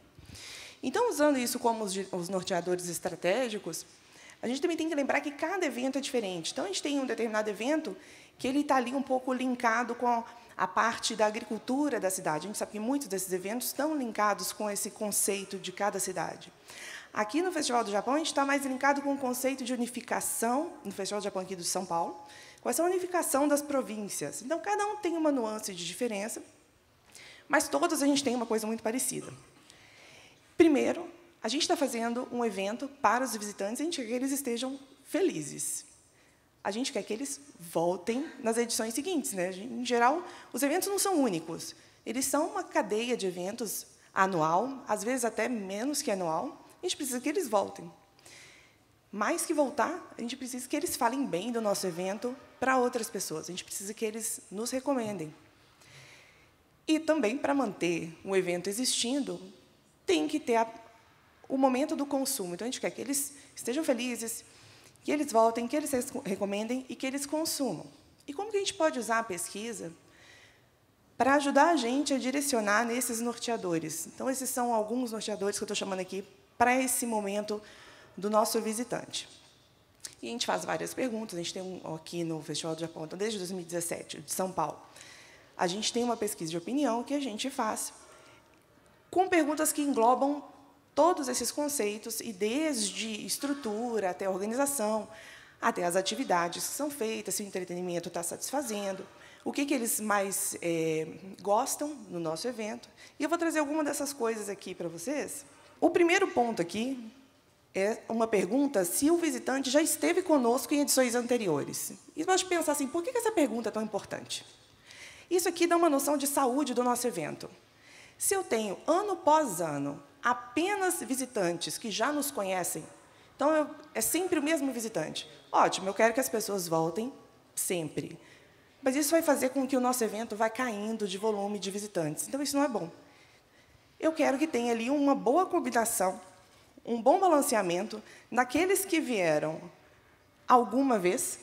[SPEAKER 7] Então, usando isso como os norteadores estratégicos, a gente também tem que lembrar que cada evento é diferente. Então, a gente tem um determinado evento que ele está ali um pouco linkado com a parte da agricultura da cidade. A gente sabe que muitos desses eventos estão linkados com esse conceito de cada cidade. Aqui no Festival do Japão, a gente está mais linkado com o conceito de unificação, no Festival do Japão aqui do São Paulo, com essa unificação das províncias. Então, cada um tem uma nuance de diferença, mas todos a gente tem uma coisa muito parecida. Primeiro, a gente está fazendo um evento para os visitantes, a gente quer que eles estejam felizes. a gente quer que eles voltem nas edições seguintes. Né? Em geral, os eventos não são únicos. Eles são uma cadeia de eventos anual, às vezes até menos que anual. A gente precisa que eles voltem. Mais que voltar, a gente precisa que eles falem bem do nosso evento para outras pessoas. A gente precisa que eles nos recomendem. E também, para manter o evento existindo, tem que ter a, o momento do consumo. Então, a gente quer que eles estejam felizes, que eles voltem, que eles recomendem e que eles consumam. E como que a gente pode usar a pesquisa para ajudar a gente a direcionar nesses norteadores? Então, esses são alguns norteadores que eu estou chamando aqui para esse momento do nosso visitante. E a gente faz várias perguntas. A gente tem um aqui no Festival do Japão, então, desde 2017, de São Paulo. A gente tem uma pesquisa de opinião que a gente faz com perguntas que englobam todos esses conceitos, e desde estrutura até organização, até as atividades que são feitas, se o entretenimento está satisfazendo, o que, que eles mais é, gostam no nosso evento. E eu vou trazer alguma dessas coisas aqui para vocês. O primeiro ponto aqui é uma pergunta se o visitante já esteve conosco em edições anteriores. E pode pensar assim, por que essa pergunta é tão importante? Isso aqui dá uma noção de saúde do nosso evento. Se eu tenho, ano após ano, apenas visitantes que já nos conhecem, então eu, é sempre o mesmo visitante. Ótimo, eu quero que as pessoas voltem sempre. Mas isso vai fazer com que o nosso evento vá caindo de volume de visitantes. Então, isso não é bom. Eu quero que tenha ali uma boa combinação, um bom balanceamento naqueles que vieram alguma vez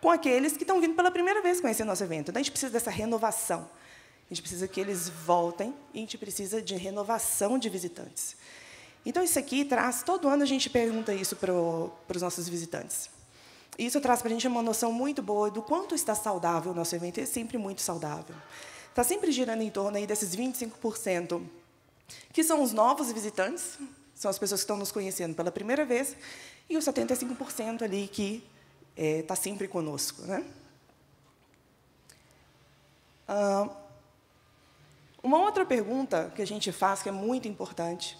[SPEAKER 7] com aqueles que estão vindo pela primeira vez conhecer nosso evento. Então, a gente precisa dessa renovação. A gente precisa que eles voltem e a gente precisa de renovação de visitantes. Então, isso aqui traz, todo ano a gente pergunta isso para, os nossos visitantes. Isso traz para a gente uma noção muito boa do quanto está saudável o nosso evento, é sempre muito saudável. Está sempre girando em torno aí desses 25%, que são os novos visitantes, são as pessoas que estão nos conhecendo pela primeira vez, e os 75% ali que está é, tá sempre conosco. Né? Ah, uma outra pergunta que a gente faz, que é muito importante,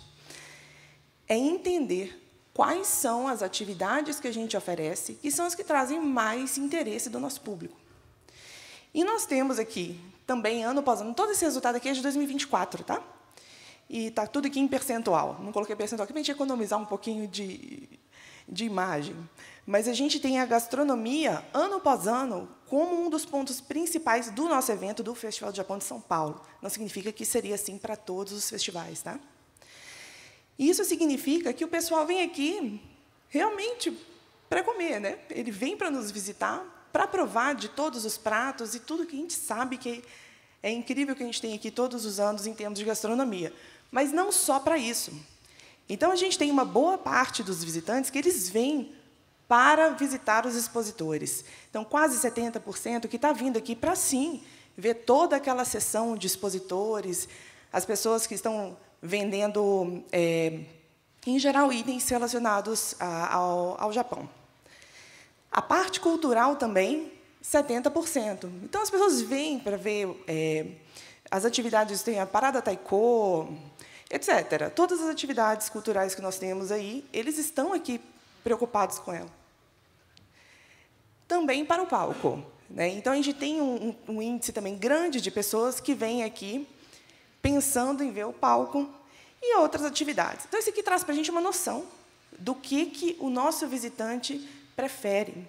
[SPEAKER 7] é entender quais são as atividades que a gente oferece que são as que trazem mais interesse do nosso público. E nós temos aqui, também, ano após ano, todo esse resultado aqui é de 2024, tá? E está tudo aqui em percentual. Não coloquei percentual aqui para a gente economizar um pouquinho de, de imagem. Mas a gente tem a gastronomia, ano após ano, como um dos pontos principais do nosso evento, do Festival do Japão de São Paulo. Não significa que seria assim para todos os festivais. Tá? Isso significa que o pessoal vem aqui realmente para comer. Né? Ele vem para nos visitar, para provar de todos os pratos e tudo que a gente sabe que é incrível que a gente tem aqui todos os anos em termos de gastronomia. Mas não só para isso. Então, a gente tem uma boa parte dos visitantes que eles vêm para visitar os expositores. Então, quase 70% que está vindo aqui para, sim, ver toda aquela sessão de expositores, as pessoas que estão vendendo, é, em geral, itens relacionados a, ao, ao Japão. A parte cultural também, 70%. Então, as pessoas vêm para ver é, as atividades, tem a Parada Taiko, etc. Todas as atividades culturais que nós temos aí, eles estão aqui preocupados com ela também para o palco. Né? Então, a gente tem um, um, índice também grande de pessoas que vêm aqui pensando em ver o palco e outras atividades. Então, isso aqui traz para a gente uma noção do que, que o nosso visitante prefere.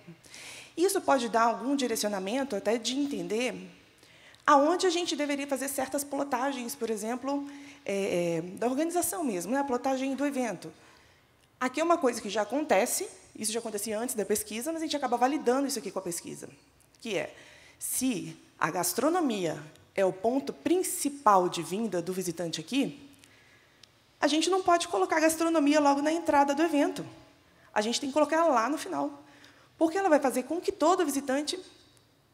[SPEAKER 7] Isso pode dar algum direcionamento até de entender aonde a gente deveria fazer certas plotagens, por exemplo, é, é, da organização mesmo, né? a plotagem do evento. Aqui é uma coisa que já acontece, isso já acontecia antes da pesquisa, mas a gente acaba validando isso aqui com a pesquisa, que é, se a gastronomia é o ponto principal de vinda do visitante aqui, a gente não pode colocar a gastronomia logo na entrada do evento. A gente tem que colocar ela lá no final, porque ela vai fazer com que todo visitante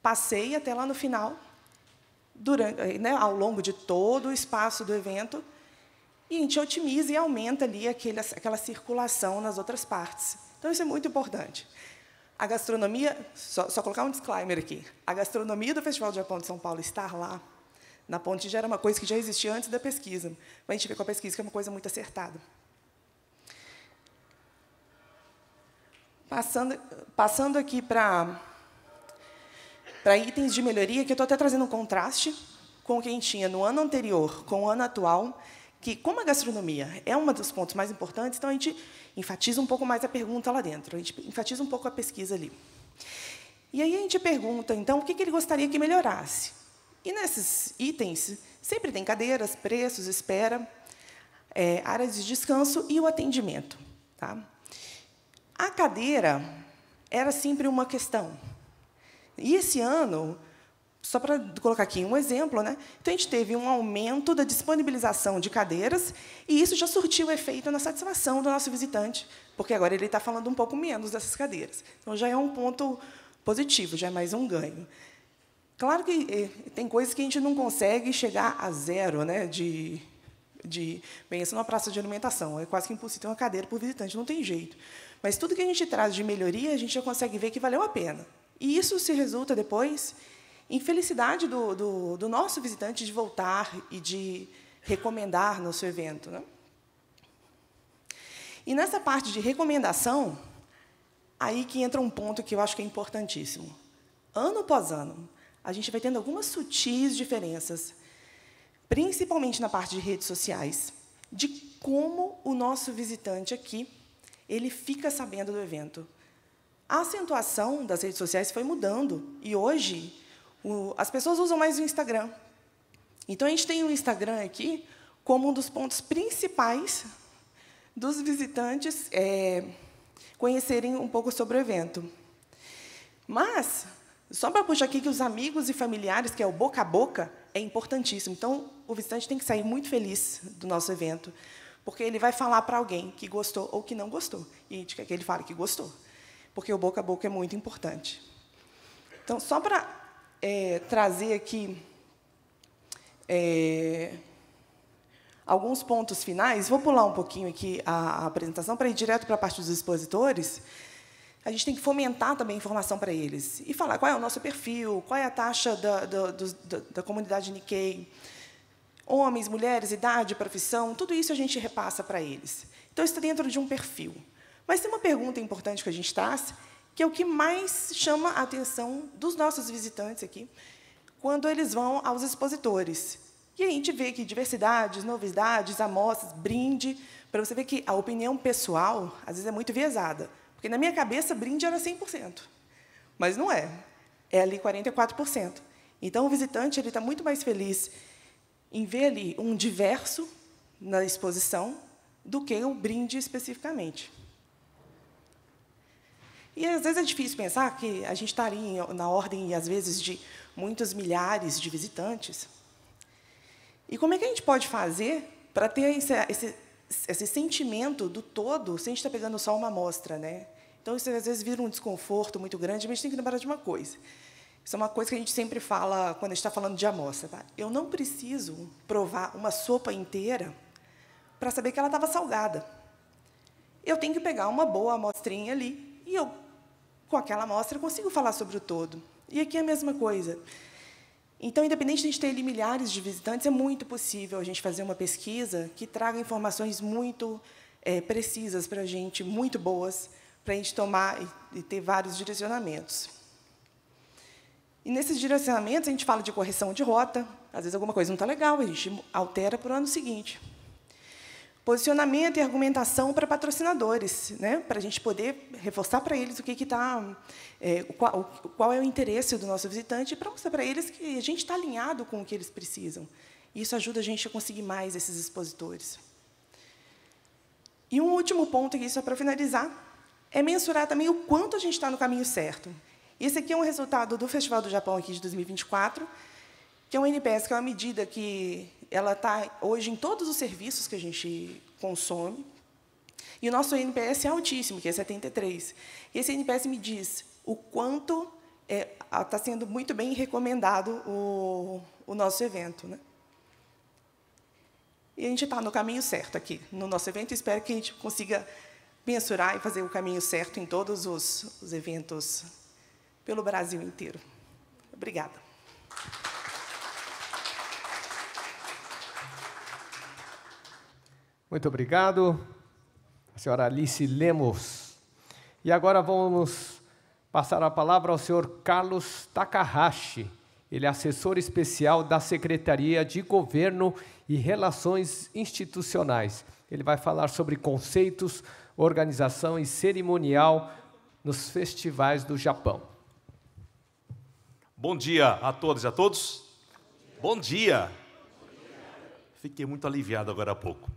[SPEAKER 7] passeie até lá no final, durante, né, ao longo de todo o espaço do evento, e a gente otimiza e aumenta ali aquele, aquela circulação nas outras partes. Então, isso é muito importante. A gastronomia, só, só, colocar um disclaimer aqui, a gastronomia do Festival do Japão de São Paulo estar lá, na Ponte já era uma coisa que já existia antes da pesquisa, mas a gente vê com a pesquisa que é uma coisa muito acertada. Passando, passando aqui para para itens de melhoria, que eu estou até trazendo um contraste com o que a gente tinha no ano anterior com o ano atual, que, como a gastronomia é um dos pontos mais importantes, então a gente enfatiza um pouco mais a pergunta lá dentro, a gente enfatiza um pouco a pesquisa ali. E aí a gente pergunta, então, o que ele gostaria que melhorasse? E nesses itens, sempre tem cadeiras, preços, espera, é, áreas de descanso e o atendimento. Tá? A cadeira era sempre uma questão. E esse ano, só para colocar aqui um exemplo, né? então a gente teve um aumento da disponibilização de cadeiras, e isso já surtiu efeito na satisfação do nosso visitante, porque agora ele está falando um pouco menos dessas cadeiras. Então já é um ponto positivo, já é mais um ganho. Claro que eh, tem coisas que a gente não consegue chegar a zero, né? De, de bem, isso é uma praça de alimentação, é quase que impossível ter uma cadeira por visitante, não tem jeito. Mas tudo que a gente traz de melhoria, a gente já consegue ver que valeu a pena. E isso se resulta depois em felicidade do, do, do nosso visitante de voltar e de recomendar no seu evento. Né? E nessa parte de recomendação, Aí que entra um ponto que eu acho que é importantíssimo. Ano após ano, a gente vai tendo algumas sutis diferenças, principalmente na parte de redes sociais, de como o nosso visitante aqui ele fica sabendo do evento. A acentuação das redes sociais foi mudando e hoje o, as pessoas usam mais o Instagram. Então a gente tem o Instagram aqui como um dos pontos principais dos visitantes. É, conhecerem um pouco sobre o evento. Mas, só para puxar aqui que os amigos e familiares, que é o boca a boca, é importantíssimo. Então, o visitante tem que sair muito feliz do nosso evento, porque ele vai falar para alguém que gostou ou que não gostou. E a gente quer que ele fale que gostou, porque o boca a boca é muito importante. Então, só para é, trazer aqui é, alguns pontos finais. Vou pular um pouquinho aqui a, a apresentação para ir direto para a parte dos expositores. A gente tem que fomentar também a informação para eles e falar qual é o nosso perfil, qual é a taxa da, da, da, da comunidade Nikkei, homens, mulheres, idade, profissão, tudo isso a gente repassa para eles. Então, isso está dentro de um perfil. Mas tem uma pergunta importante que a gente traz, que é o que mais chama a atenção dos nossos visitantes aqui, quando eles vão aos expositores. E a gente vê que diversidades, novidades, amostras, brinde, para você ver que a opinião pessoal, às vezes, é muito viesada. Porque, na minha cabeça, brinde era 100%. Mas não é. É ali 44%. Então, o visitante ele está muito mais feliz em ver ali um diverso na exposição do que o brinde especificamente. E, às vezes, é difícil pensar que a gente estaria tá na ordem, às vezes, de muitos milhares de visitantes. E como é que a gente pode fazer para ter esse, esse, esse, sentimento do todo sem a gente estar tá pegando só uma amostra? Né? Então, isso às vezes vira um desconforto muito grande, mas a gente tem que lembrar de uma coisa. Isso é uma coisa que a gente sempre fala quando a gente está falando de amostra. Tá? Eu não preciso provar uma sopa inteira para saber que ela estava salgada. Eu tenho que pegar uma boa amostrinha ali e eu, com aquela amostra, consigo falar sobre o todo. E aqui é a mesma coisa. Então, independente de a gente ter ali milhares de visitantes, é muito possível a gente fazer uma pesquisa que traga informações muito é, precisas para a gente, muito boas, para a gente tomar e, e ter vários direcionamentos. E nesses direcionamentos, a gente fala de correção de rota, às vezes alguma coisa não está legal, a gente altera para o ano seguinte. Posicionamento e argumentação para patrocinadores, né? para a gente poder reforçar para eles o que está, é, qual, qual, é o interesse do nosso visitante, para mostrar para eles que a gente está alinhado com o que eles precisam. Isso ajuda a gente a conseguir mais esses expositores. E um último ponto, aqui, só para finalizar, é mensurar também o quanto a gente está no caminho certo. Esse aqui é um resultado do Festival do Japão aqui de 2024, que é um NPS, que é uma medida que ela está hoje em todos os serviços que a gente consome. E o nosso NPS é altíssimo, que é 73. E esse NPS me diz o quanto está é, tá sendo muito bem recomendado o, o nosso evento. Né? E a gente está no caminho certo aqui, no nosso evento. Espero que a gente consiga mensurar e fazer o caminho certo em todos os, os eventos pelo Brasil inteiro. Obrigada.
[SPEAKER 1] Muito obrigado, senhora Alice Lemos. E agora vamos passar a palavra ao senhor Carlos Takahashi. Ele é assessor especial da Secretaria de Governo e Relações Institucionais. Ele vai falar sobre conceitos, organização e cerimonial nos festivais do Japão.
[SPEAKER 8] Bom dia a todos e a todos. Bom dia. Fiquei muito aliviado agora há pouco,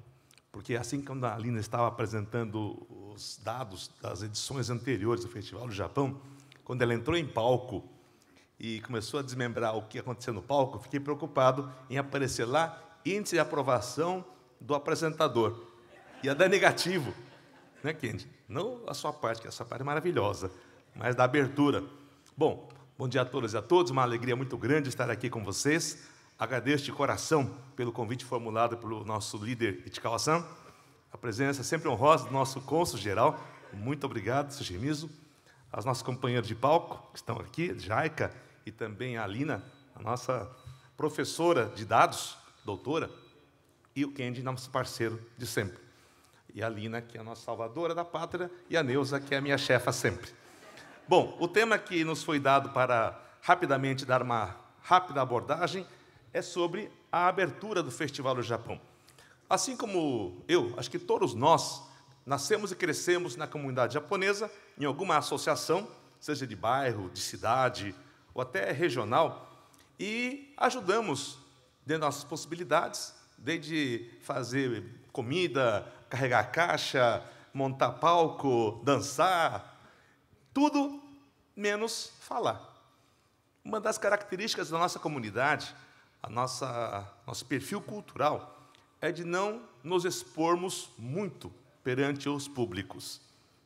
[SPEAKER 8] porque assim como a Alina estava apresentando os dados das edições anteriores do Festival do Japão, quando ela entrou em palco e começou a desmembrar o que aconteceu no palco, fiquei preocupado em aparecer lá índice de aprovação do apresentador. Ia dar negativo, né, Kendi? Não a sua parte, que essa parte é maravilhosa, mas da abertura. Bom, bom dia a todas e a todos, uma alegria muito grande estar aqui com vocês. Agradeço de coração pelo convite formulado pelo nosso líder Itikawa-san, a presença sempre honrosa do nosso cônsul geral. Muito obrigado, Sushimizu. As nossas companheiras de palco que estão aqui, Jaica e também a Alina, a nossa professora de dados, doutora, e o Kendi, nosso parceiro de sempre. E a Alina, que é a nossa salvadora da pátria, e a Neuza, que é a minha chefa sempre. Bom, o tema que nos foi dado para rapidamente dar uma rápida abordagem é sobre a abertura do Festival do Japão. Assim como eu, acho que todos nós nascemos e crescemos na comunidade japonesa, em alguma associação, seja de bairro, de cidade, ou até regional, e ajudamos, dentro das nossas possibilidades, desde fazer comida, carregar caixa, montar palco, dançar, tudo menos falar. Uma das características da nossa comunidade, a nossa nosso perfil cultural, é de não nos expormos muito perante os públicos.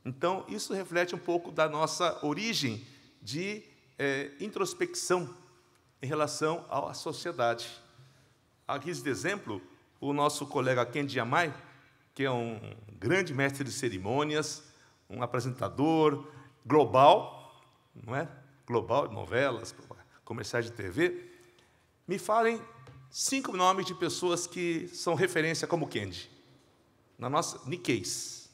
[SPEAKER 8] Então, isso reflete um pouco da nossa origem de é, introspecção em relação à sociedade. Aqui de exemplo, o nosso colega Kendi Yamai, que é um grande mestre de cerimônias, um apresentador global, não é? Global, novelas, comerciais de TV. Me falem cinco nomes de pessoas que são referência como Kendi. Na nossa Nikkeis.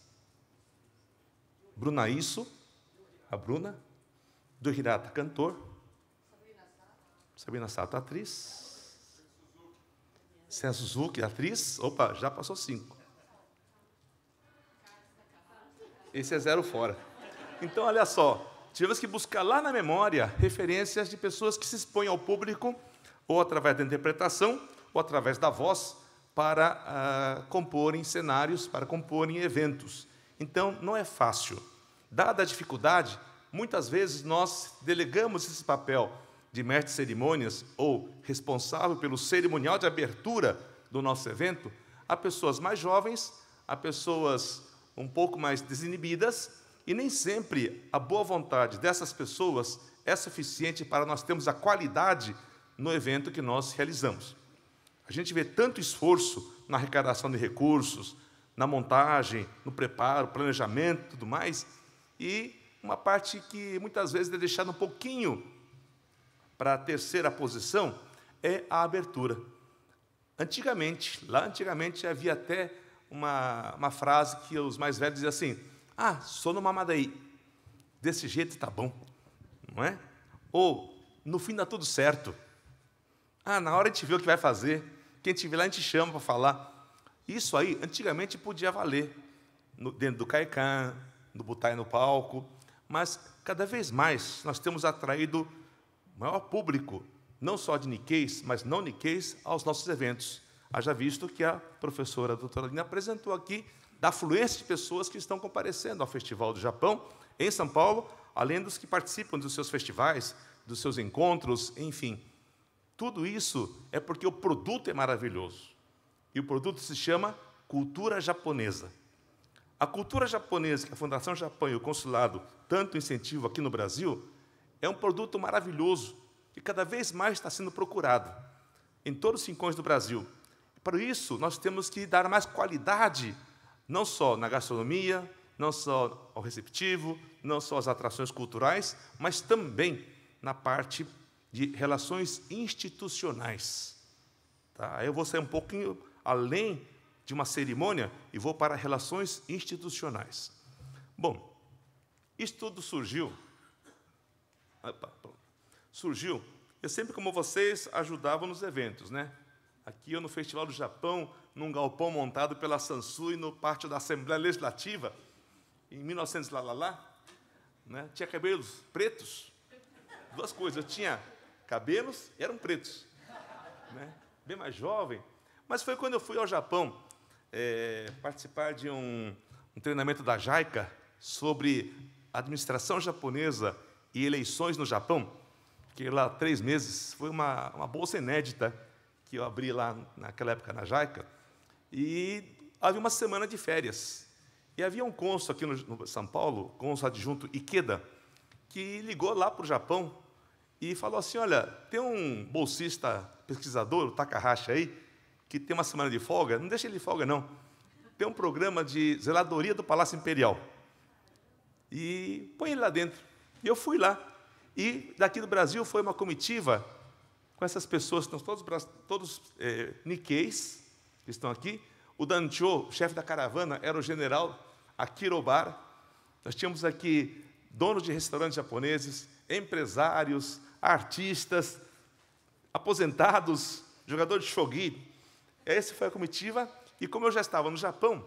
[SPEAKER 8] Bruna Isso, a Bruna, do Hirata, cantor. Sabrina Sato, atriz. César Suzuki, atriz. Opa, já passou cinco. Esse é zero fora. Então, olha só, tivemos que buscar lá na memória referências de pessoas que se expõem ao público, ou através da interpretação, ou através da voz, para uh, comporem cenários, para comporem eventos. Então, não é fácil. Dada a dificuldade, Muitas vezes nós delegamos esse papel de mestre de cerimônias ou responsável pelo cerimonial de abertura do nosso evento a pessoas mais jovens, a pessoas um pouco mais desinibidas, e nem sempre a boa vontade dessas pessoas é suficiente para nós termos a qualidade no evento que nós realizamos. A gente vê tanto esforço na arrecadação de recursos, na montagem, no preparo, planejamento, tudo mais, e uma parte que muitas vezes é deixada um pouquinho para a terceira posição é a abertura. Antigamente, lá antigamente havia até uma, uma frase que os mais velhos diziam assim: Ah, sou no mamadaí. Desse jeito está bom, não é? Ou, no fim dá tudo certo. Ah, na hora a gente vê o que vai fazer. Quem te vê lá a gente chama para falar. Isso aí, antigamente podia valer. No, dentro do Caican, no Butai no palco mas cada vez mais nós temos atraído maior público, não só de Nikkei's, mas não Nikkei's, aos nossos eventos. Haja visto que a professora a doutora Lina apresentou aqui da afluência de pessoas que estão comparecendo ao Festival do Japão, em São Paulo, além dos que participam dos seus festivais, dos seus encontros, enfim. Tudo isso é porque o produto é maravilhoso. E o produto se chama cultura japonesa. A cultura japonesa que a Fundação Japão e o Consulado tanto incentivo aqui no Brasil é um produto maravilhoso que cada vez mais está sendo procurado em todos os rincões do Brasil. Para isso, nós temos que dar mais qualidade, não só na gastronomia, não só ao receptivo, não só às atrações culturais, mas também na parte de relações institucionais. Tá? Eu vou sair um pouquinho além de uma cerimônia e vou para relações institucionais. Bom, Isso tudo surgiu. Opa, surgiu. Eu sempre, como vocês, ajudava nos eventos, né? Aqui eu no Festival do Japão, num galpão montado pela Sansui no pátio da Assembleia Legislativa, em 1900 lá, lá, lá né? tinha cabelos pretos, duas coisas, eu tinha cabelos eram pretos, né? bem mais jovem, mas foi quando eu fui ao Japão é, participar de um, um treinamento da JAICA sobre administração japonesa e eleições no Japão, que lá três meses, foi uma, uma bolsa inédita que eu abri lá naquela época na JAICA, e havia uma semana de férias. E havia um cônsul aqui no, no São Paulo, cônsul adjunto Ikeda, que ligou lá para o Japão e falou assim: Olha, tem um bolsista pesquisador, o Takahashi aí, que tem uma semana de folga, não deixa ele de folga, não. Tem um programa de zeladoria do Palácio Imperial. E põe ele lá dentro. E eu fui lá. E daqui do Brasil foi uma comitiva com essas pessoas, estão todos, todos é, Nikkeis, que estão aqui. O Dancho, chefe da caravana, era o general Akirobar. Nós tínhamos aqui donos de restaurantes japoneses, empresários, artistas, aposentados, jogadores de shogi. Essa foi a comitiva, e como eu já estava no Japão,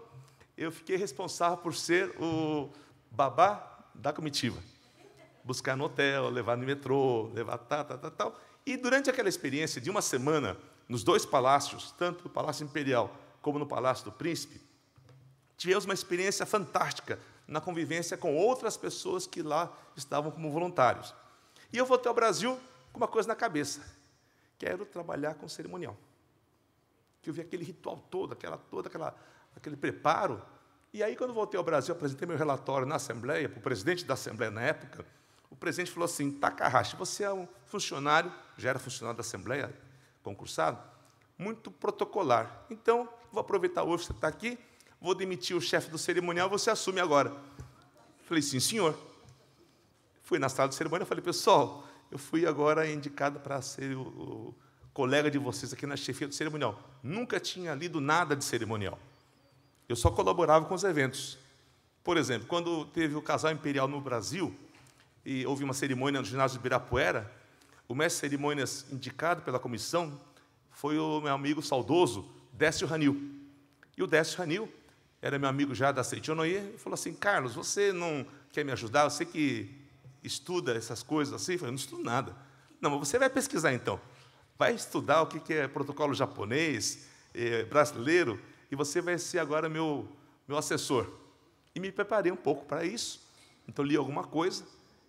[SPEAKER 8] eu fiquei responsável por ser o babá da comitiva. Buscar no hotel, levar no metrô, levar tal, tal, tal, tal. E durante aquela experiência de uma semana, nos dois palácios, tanto no Palácio Imperial como no Palácio do Príncipe, tivemos uma experiência fantástica na convivência com outras pessoas que lá estavam como voluntários. E eu voltei ao Brasil com uma coisa na cabeça: quero trabalhar com cerimonial. Que eu vi aquele ritual todo, aquela toda aquela aquele preparo. E aí quando voltei ao Brasil, apresentei meu relatório na Assembleia para o presidente da Assembleia na época. O presidente falou assim: Takahashi, você é um funcionário, já era funcionário da Assembleia, concursado, muito protocolar. Então, vou aproveitar hoje que você está aqui, vou demitir o chefe do cerimonial, você assume agora. Falei, sim, senhor. Fui na sala de cerimônia e falei, pessoal, eu fui agora indicado para ser o, o, colega de vocês aqui na chefia do cerimonial. Nunca tinha lido nada de cerimonial. Eu só colaborava com os eventos. Por exemplo, quando teve o casal imperial no Brasil, e houve uma cerimônia no ginásio de Ibirapuera, o mestre de cerimônias indicado pela comissão foi o meu amigo saudoso, Décio Ranil. E o Décio Ranil era meu amigo já da Seichonoye, e falou assim, Carlos, você não quer me ajudar? Você que estuda essas coisas assim? Eu falei, não estudo nada. Não, mas você vai pesquisar então. Vai estudar o que é protocolo japonês, eh, brasileiro, e você vai ser agora meu, meu assessor. E me preparei um pouco para isso. Então, li alguma coisa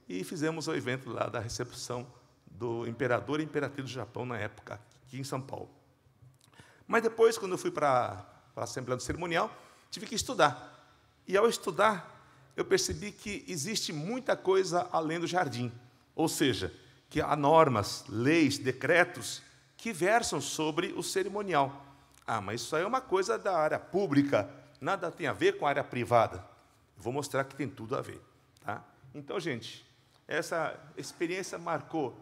[SPEAKER 8] e fizemos o evento lá da recepção do imperador e imperatriz do Japão na época, aqui em São Paulo. Mas depois, quando eu fui para a Assembleia do Cerimonial, tive que estudar. E ao estudar, eu percebi que existe muita coisa além do jardim. Ou seja, que há normas, leis, decretos que versam sobre o cerimonial. Ah, mas isso aí é uma coisa da área pública, nada tem a ver com a área privada. Vou mostrar que tem tudo a ver. Tá? Então, gente, essa experiência marcou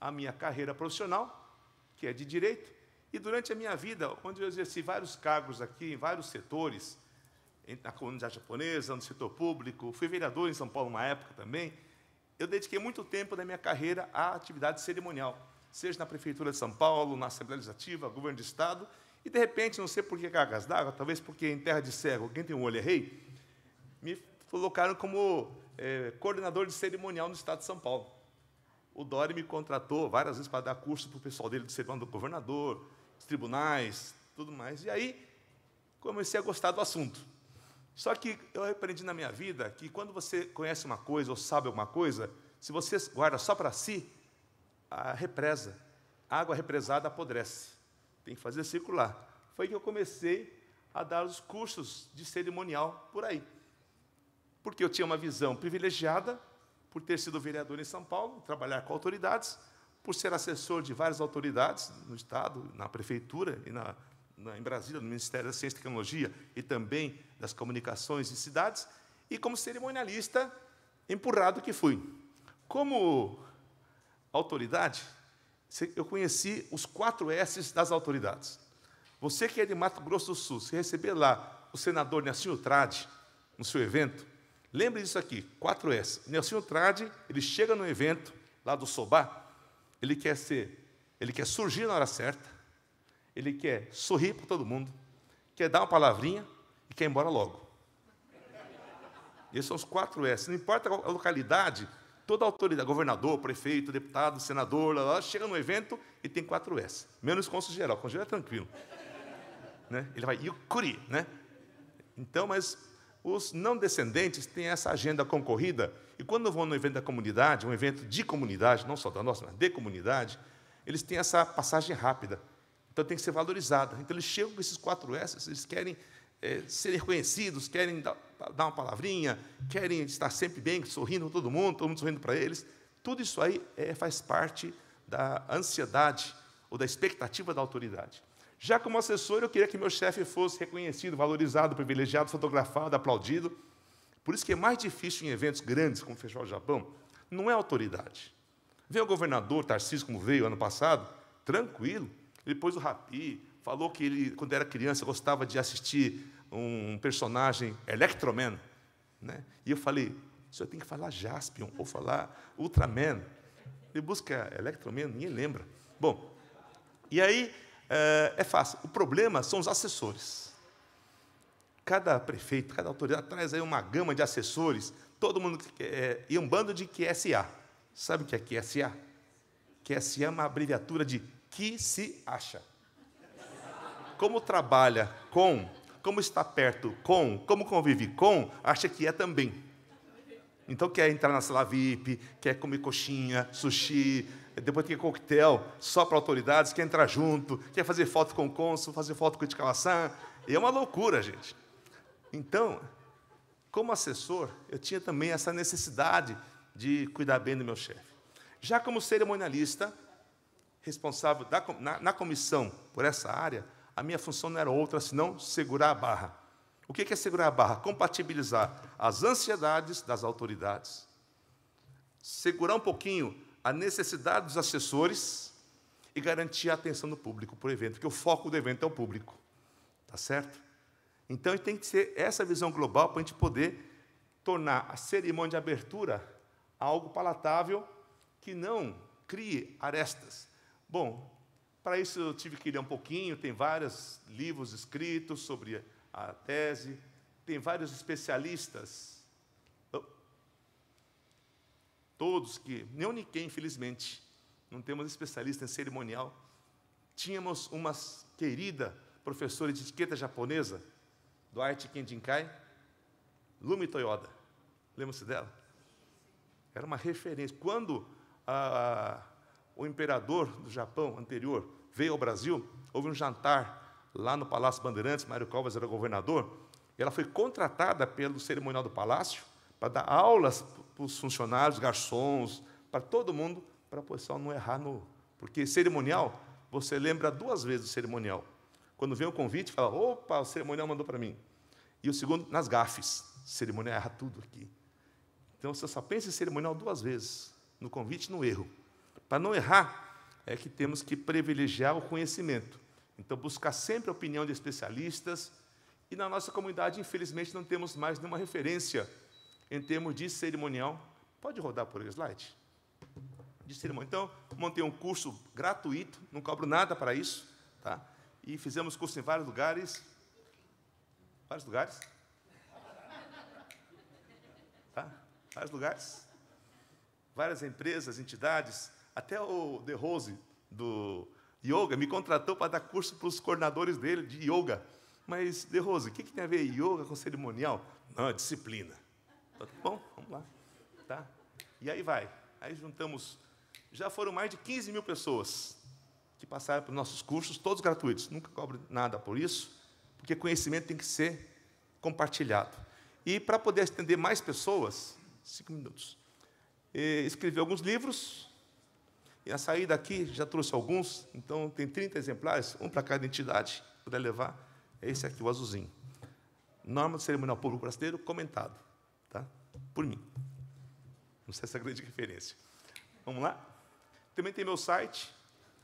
[SPEAKER 8] a minha carreira profissional, que é de direito, e durante a minha vida, onde eu exerci vários cargos aqui, em vários setores, na comunidade japonesa, no setor público, fui vereador em São Paulo uma época também, eu dediquei muito tempo da minha carreira à atividade cerimonial, seja na Prefeitura de São Paulo, na Assembleia Legislativa, governo de Estado, e de repente, não sei por que cargas d'água, talvez porque em terra de cego, quem tem um olho é rei, me colocaram como é, coordenador de cerimonial no Estado de São Paulo. O Dori me contratou várias vezes para dar curso para o pessoal dele de cerimonial do governador, tribunais, tudo mais. E aí comecei a gostar do assunto. Só que eu aprendi na minha vida que quando você conhece uma coisa ou sabe alguma coisa, se você guarda só para si, a represa, a água represada apodrece. Tem que fazer circular. Foi que eu comecei a dar os cursos de cerimonial por aí. Porque eu tinha uma visão privilegiada por ter sido vereador em São Paulo, trabalhar com autoridades, por ser assessor de várias autoridades no Estado, na Prefeitura e na, na, em Brasília, no Ministério da Ciência e Tecnologia e também das Comunicações e Cidades, e como cerimonialista empurrado que fui. Como autoridade, eu conheci os quatro S's das autoridades. Você que é de Mato Grosso do Sul, se receber lá o senador Nelsinho Trade no seu evento, Lembre disso aqui, 4S. Nelson Trade, ele chega no evento lá do Sobá, ele quer ser, ele quer surgir na hora certa, ele quer sorrir para todo mundo, quer dar uma palavrinha e quer ir embora logo. Esses são os quatro S. Não importa a localidade, toda autoridade, governador, prefeito, deputado, senador, lá, lá, chega no evento e tem quatro S. Menos cônsul geral. Cônsul geral é tranquilo. Né? Ele vai, Yukuri, né? Então, mas os não descendentes têm essa agenda concorrida, e quando vão no evento da comunidade, um evento de comunidade, não só da nossa, mas de comunidade, eles têm essa passagem rápida. Então tem que ser valorizada. Então eles chegam com esses quatro S, eles querem é, serem reconhecidos, querem dar, dar, uma palavrinha, querem estar sempre bem, sorrindo todo mundo, todo mundo sorrindo para eles. Tudo isso aí é, faz parte da ansiedade ou da expectativa da autoridade. Já como assessor, eu queria que meu chefe fosse reconhecido, valorizado, privilegiado, fotografado, aplaudido. Por isso que é mais difícil em eventos grandes, como o Festival do Japão, não é autoridade. Veio o governador Tarcísio, como veio ano passado, tranquilo. Pôs o rapi, falou que ele, quando era criança, gostava de assistir um personagem Electroman. Né? E eu falei, o senhor tem que falar Jaspion ou falar Ultraman. Ele busca Electroman, ninguém lembra. Bom, e aí é, é fácil. O problema são os assessores. Cada prefeito, cada autoridade traz aí uma gama de assessores, todo mundo é, e um bando de QSA. Sabe o que é QSA? QSA é uma abreviatura de que se acha. Como trabalha com, como está perto com, como convive com, acha que é também. Então quer entrar na sala VIP, quer comer coxinha, sushi, depois tem coquetel só para autoridades, quer entrar junto, quer fazer foto com o cônsul, fazer foto com o Iticalaçã. E é uma loucura, gente. Então, como assessor, eu tinha também essa necessidade de cuidar bem do meu chefe. Já como cerimonialista, responsável da, na, na, comissão por essa área, a minha função não era outra senão segurar a barra. O que é segurar a barra? Compatibilizar as ansiedades das autoridades, segurar um pouquinho a necessidade dos assessores e garantir a atenção do público para o evento, porque o foco do evento é o público. Tá certo? Então tem que ser essa visão global para a gente poder tornar a cerimônia de abertura algo palatável que não crie arestas. Bom, para isso eu tive que ler um pouquinho, tem vários livros escritos sobre a tese, tem vários especialistas todos que, nem Nikkei, infelizmente, não temos especialista em cerimonial. Tínhamos uma querida professora de etiqueta japonesa, do Arte Kenjinkai, Lumi Toyoda. Lembra-se dela? Era uma referência. Quando a, o imperador do Japão anterior veio ao Brasil, houve um jantar lá no Palácio Bandeirantes, Mário Covas era governador, ela foi contratada pelo cerimonial do palácio para dar aulas para os funcionários, garçons, para todo mundo, para o pessoal não errar no. Porque cerimonial, você lembra duas vezes do cerimonial. Quando vem o convite, fala: opa, o cerimonial mandou para mim. E o segundo, nas gafes. O cerimonial erra tudo aqui. Então você só pensa em cerimonial duas vezes, no convite e no erro. Para não errar, é que temos que privilegiar o conhecimento. Então, buscar sempre a opinião de especialistas. E na nossa comunidade, infelizmente, não temos mais nenhuma referência em termos de cerimonial. Pode rodar por aí o slide? De cerimonial. Então, montei um curso gratuito, não cobro nada para isso, tá? E fizemos curso em vários lugares. Vários lugares? Tá? Vários lugares. Várias empresas, entidades, até o The Rose do yoga me contratou para dar curso para os coordenadores dele de yoga. Mas, De Rose, o que, que tem a ver yoga com cerimonial? Não, é disciplina. Tá bom, vamos lá. Tá? E aí vai. Aí juntamos. Já foram mais de 15 mil pessoas que passaram por nossos cursos, todos gratuitos. Nunca cobro nada por isso, porque conhecimento tem que ser compartilhado. E para poder atender mais pessoas, cinco minutos, escrevi alguns livros. E a sair daqui já trouxe alguns, então tem 30 exemplares, um para cada entidade, puder levar. É esse aqui, o azulzinho. Norma do Cerimonial Público Brasileiro, comentado tá? por mim. Não sei se é grande referência. Vamos lá? Também tem meu site,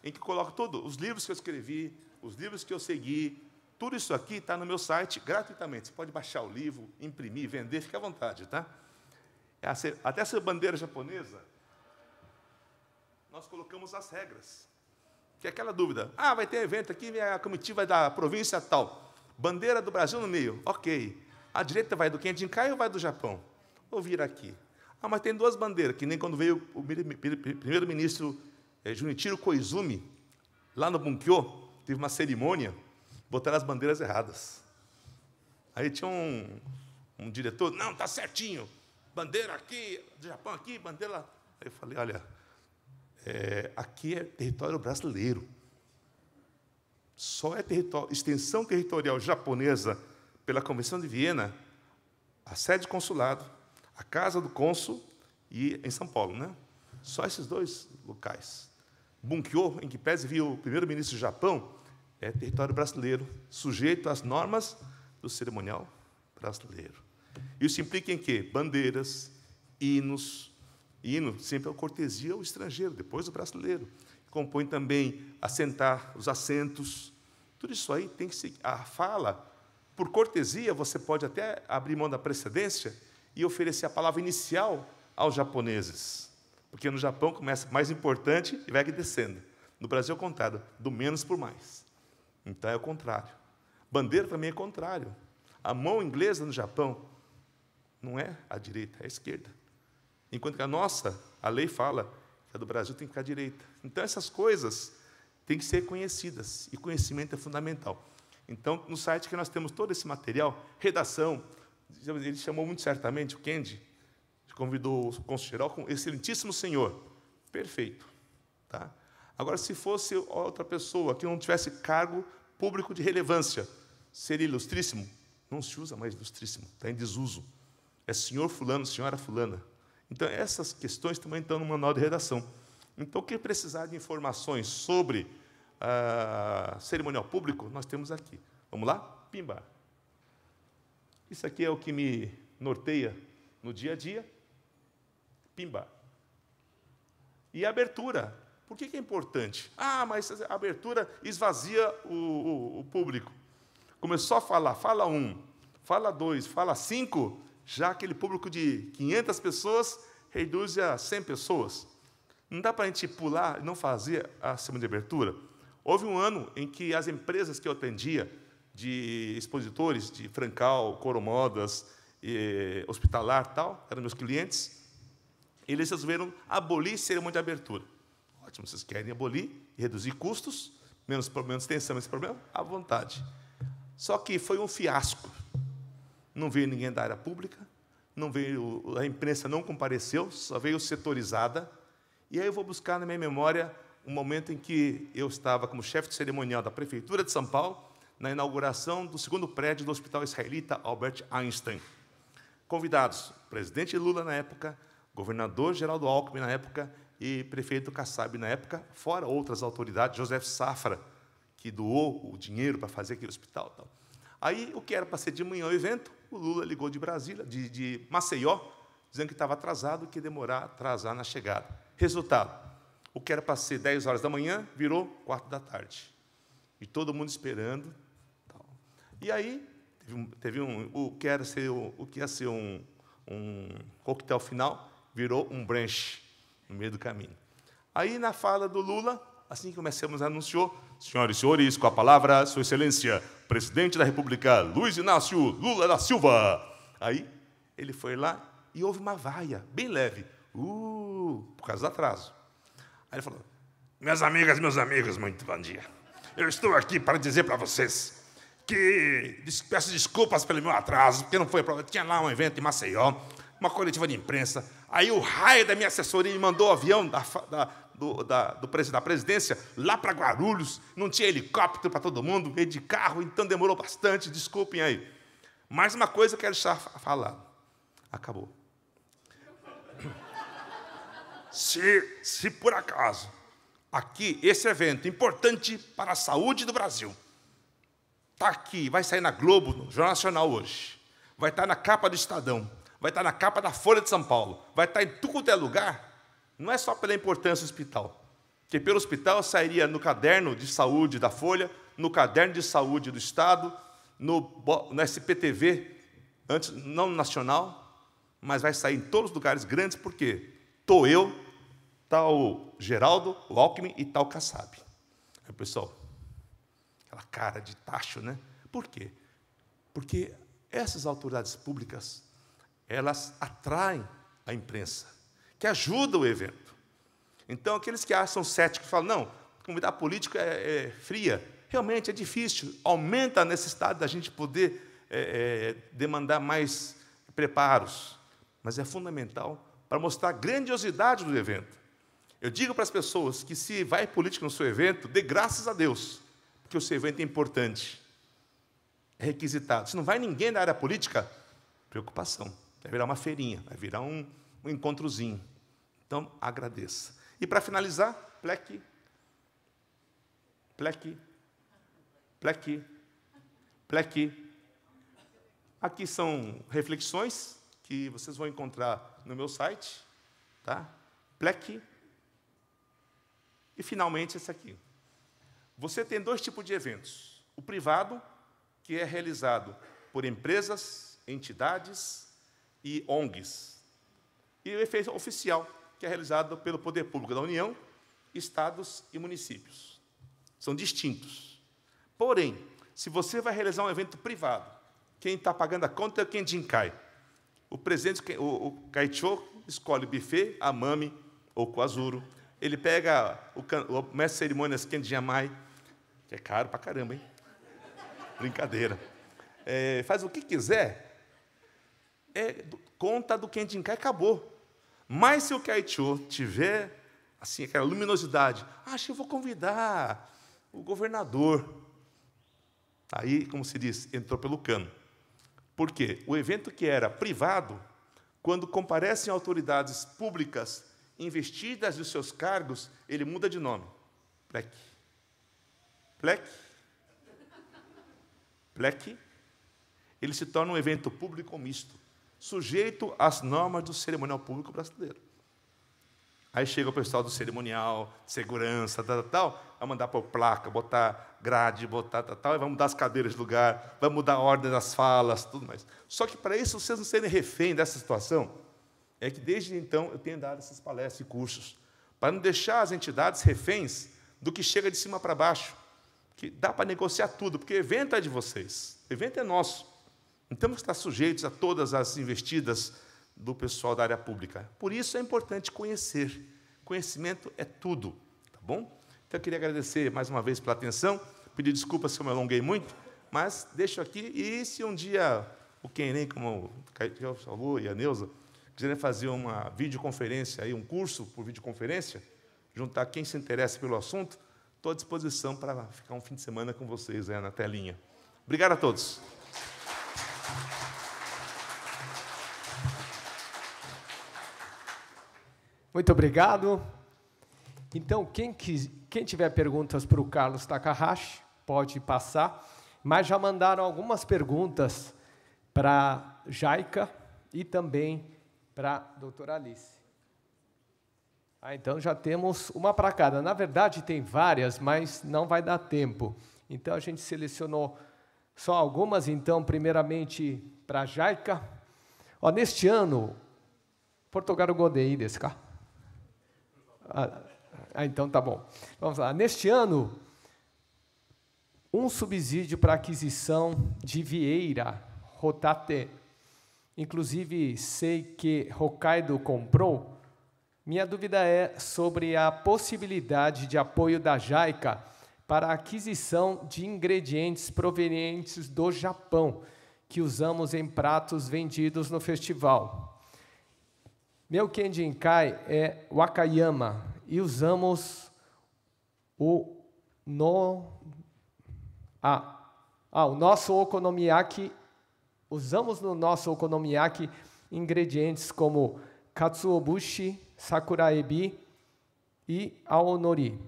[SPEAKER 8] em que coloco todos os livros que eu escrevi, os livros que eu segui, Tudo isso aqui está no meu site gratuitamente. Você pode baixar o livro, imprimir, vender, fique à vontade, tá? É até essa bandeira japonesa, nós colocamos as regras. Que é aquela dúvida. Ah, vai ter evento aqui, a comitiva da província tal. Bandeira do Brasil no meio. Ok. A direita vai do Kenjinkai ou vai do Japão? Vou vir aqui. Ah, mas tem duas bandeiras, que nem quando veio o primeiro-ministro é, Junichiro Koizumi, lá no Bunkyo, teve uma cerimônia, botaram as bandeiras erradas. Aí tinha um, um diretor, não, tá certinho, bandeira aqui, do Japão aqui, bandeira lá. Aí eu falei, olha, é, aqui é território brasileiro. Só é território, extensão territorial japonesa pela Convenção de Viena, a sede de consulado, a casa do cônsul e em São Paulo, né? Só esses dois locais. Bunkyo, em que pese viu o primeiro-ministro do Japão, é território brasileiro, sujeito às normas do cerimonial brasileiro. Isso implica em quê? Bandeiras, hinos, hino sempre é cortesia ao estrangeiro, depois o brasileiro. Compõe também assentar os assentos. Tudo isso aí tem que ser. A fala, por cortesia, você pode até abrir mão da precedência e oferecer a palavra inicial aos japoneses. Porque no Japão começa mais importante e vai descendo. No Brasil é contrário, do menos por mais. Então é o contrário. Bandeira também é contrário. A mão inglesa no Japão não é a direita, é a esquerda. Enquanto que a nossa, a lei fala que a do Brasil tem que ficar à direita. Então, essas coisas têm que ser conhecidas, e conhecimento é fundamental. Então, no site que nós temos todo esse material, redação, ele chamou muito certamente o Kendi, convidou o cônsul geral com excelentíssimo senhor. Perfeito. Tá? Agora, se fosse outra pessoa que não tivesse cargo público de relevância, seria ilustríssimo? Não se usa mais ilustríssimo, está em desuso. É senhor fulano, senhora fulana. Então, essas questões também estão no manual de redação. Então, quem precisar de informações sobre ah, cerimonial público, nós temos aqui. Vamos lá? Pimba. Isso aqui é o que me norteia no dia a dia. Pimba. E a abertura. Por que, que é importante? Ah, mas a abertura esvazia o, o, o público. Começou a falar, fala um, fala dois, fala cinco, já aquele público de 500 pessoas reduz a 100 pessoas. Não dá para a gente pular e não fazer a semana de abertura? Houve um ano em que as empresas que eu atendia, de expositores, de Francal, Coromodas, eh, Hospitalar tal, eram meus clientes, eles resolveram abolir a cerimônia de abertura. Ótimo, vocês querem abolir e reduzir custos, menos, menos tensão nesse problema? À vontade. Só que foi um fiasco não veio ninguém da área pública, não veio, a imprensa não compareceu, só veio setorizada. E aí eu vou buscar na minha memória um momento em que eu estava como chefe de cerimonial da Prefeitura de São Paulo, na inauguração do segundo prédio do Hospital Israelita Albert Einstein. Convidados, presidente Lula na época, governador Geraldo Alckmin na época e prefeito Kassab na época, fora outras autoridades, José Safra, que doou o dinheiro para fazer aquele hospital. Tal. Aí, o que era para ser de manhã o evento, o Lula ligou de Brasília, de, de Maceió, dizendo que estava atrasado e que ia demorar atrasar na chegada. Resultado: o que era para ser 10 horas da manhã virou 4 da tarde. E todo mundo esperando. Tal. E aí, teve um, teve um, o, que era ser, o, o que ia ser um, um coquetel final virou um branche no meio do caminho. Aí, na fala do Lula, assim que começamos, anunciou: Senhoras e senhores, com a palavra, Sua Excelência, presidente da República, Luiz Inácio Lula da Silva. Aí ele foi lá e houve uma vaia, bem leve, uh, por causa do atraso. Aí ele falou: Minhas amigas, meus amigos, muito bom dia. Eu estou aqui para dizer para vocês que peço desculpas pelo meu atraso, porque não foi para. Tinha lá um evento em Maceió, uma coletiva de imprensa. Aí o raio da minha assessoria me mandou o avião da, da, do, da, do, da presidência lá para Guarulhos, não tinha helicóptero para todo mundo, veio de carro, então demorou bastante, desculpem aí. Mais uma coisa eu quero deixar falado. Acabou. Se, se por acaso aqui esse evento importante para a saúde do Brasil está aqui, vai sair na Globo, no Jornal Nacional hoje, vai estar tá na capa do Estadão, vai estar tá na capa da Folha de São Paulo, vai estar tá em tudo quanto é lugar, não é só pela importância do hospital, que pelo hospital sairia no caderno de saúde da Folha no caderno de saúde do Estado, no, no SPTV, antes não nacional, mas vai sair em todos os lugares grandes, porque estou eu, está o Geraldo, o Alckmin e está o Kassab. Aí, pessoal, aquela cara de tacho, né? Por quê? Porque essas autoridades públicas, elas atraem a imprensa, que ajuda o evento. Então, aqueles que acham céticos falam, não, convidar político é, é fria. Realmente é difícil, aumenta a necessidade da gente poder é, é, demandar mais preparos, mas é fundamental para mostrar a grandiosidade do evento. Eu digo para as pessoas que se vai político no seu evento, dê graças a Deus, porque o seu evento é importante, é requisitado. Se não vai ninguém da área política, preocupação. Vai virar uma feirinha, vai virar um, um encontrozinho. Então, agradeça. E para finalizar, pleque, pleque, pleque, pleque. Aqui são reflexões que vocês vão encontrar no meu site, tá? Pleque. E finalmente esse aqui. Você tem dois tipos de eventos: o privado, que é realizado por empresas, entidades e ONGs, e o efeito oficial, que é realizado pelo poder público da União, estados e municípios. São distintos. Porém, se você vai realizar um evento privado, quem está pagando a conta é quem cai. O presidente, o, o escolhe o buffet, a mami ou coazuro. Ele pega o, o mestre cerimônias Kenjiamai, que é caro pra caramba, hein? Brincadeira. É, faz o que quiser. É, conta do Kenjinkai acabou. Mas se o Kaichô tiver assim aquela luminosidade, acho que eu vou convidar o governador. Aí, como se diz, entrou pelo cano. Por quê? O evento que era privado, quando comparecem autoridades públicas investidas dos seus cargos, ele muda de nome. Plec. Plec. Plec. Ele se torna um evento público misto sujeito às normas do cerimonial público brasileiro. Aí chega o pessoal do cerimonial, segurança, tal, tal, tal, vai mandar por placa, botar grade, botar tal, tal, e vamos mudar as cadeiras de lugar, vamos mudar a ordem das falas, tudo mais. Só que para isso vocês não serem refém dessa situação, é que desde então eu tenho dado essas palestras e cursos, para não deixar as entidades reféns do que chega de cima para baixo, que dá para negociar tudo, porque o evento é de vocês, o evento é nosso. Não temos que estar sujeitos a todas as investidas do pessoal da área pública. Por isso é importante conhecer. Conhecimento é tudo, tá bom? Então eu queria agradecer mais uma vez pela atenção, pedir desculpas se eu me alonguei muito, mas deixo aqui e se um dia o Kenem, como o Caio falou, e a Neuza, quiserem fazer uma videoconferência, aí, um curso por videoconferência, juntar quem se interessa pelo assunto, estou à disposição para ficar um fim de semana com vocês aí na telinha. Obrigado a todos.
[SPEAKER 1] Muito obrigado. Então, quem, quis, quem tiver perguntas para o Carlos Takahashi, pode passar. Mas já mandaram algumas perguntas para Jaica e também para a doutora Alice. Ah, então já temos uma para cada. Na verdade, tem várias, mas não vai dar tempo. Então a gente selecionou só algumas. Então, primeiramente para a Jaica. Ó, neste ano, Portugal Godei desse carro. Ah, ah, então tá bom. Vamos lá. Neste ano, um subsídio para aquisição de Vieira Rotate. Inclusive, sei que Hokkaido comprou. Minha dúvida é sobre a possibilidade de apoio da JAICA para a aquisição de ingredientes provenientes do Japão, que usamos em pratos vendidos no festival. Meu Kenjinkai é Wakayama e usamos o no ah, ah, o nosso okonomiyaki usamos no nosso okonomiyaki ingredientes como katsuobushi, sakuraebi e aonori.